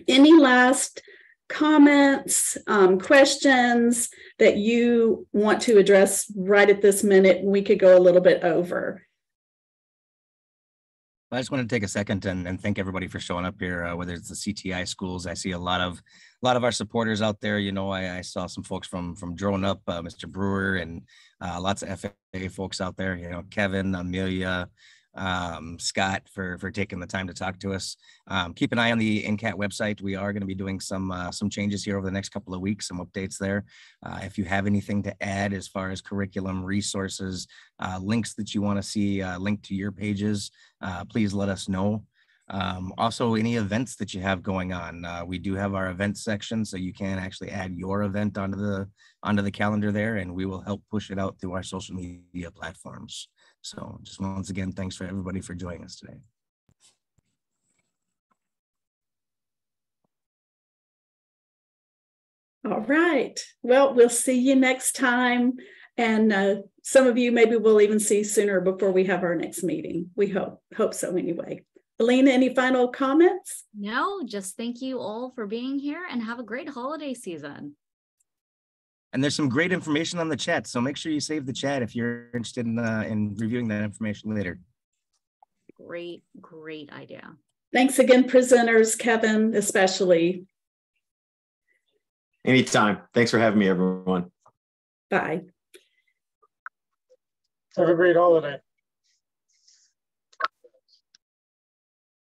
Any last comments, um, questions that you want to address right at this minute? We could go a little bit over. I just want to take a second and, and thank everybody for showing up here, uh, whether it's the CTI schools. I see a lot of a lot of our supporters out there. You know, I, I saw some folks from from DroneUp, uh, Mr. Brewer, and uh, lots of FAA folks out there. You know, Kevin, Amelia, um, Scott for for taking the time to talk to us. Um, keep an eye on the NCAT website. We are going to be doing some uh, some changes here over the next couple of weeks, some updates there. Uh, if you have anything to add as far as curriculum resources, uh, links that you want to see uh, linked to your pages, uh, please let us know. Um, also, any events that you have going on, uh, we do have our events section, so you can actually add your event onto the onto the calendar there, and we will help push it out through our social media platforms. So, just once again, thanks for everybody for joining us today. All right. Well, we'll see you next time. And uh, some of you maybe we'll even see sooner before we have our next meeting. We hope hope so anyway. Alina, any final comments? No, just thank you all for being here and have a great holiday season. And there's some great information on the chat, so make sure you save the chat if you're interested in uh, in reviewing that information later. Great, great idea. Thanks again, presenters, Kevin, especially. Anytime. Thanks for having me, everyone. Bye. Have a great holiday.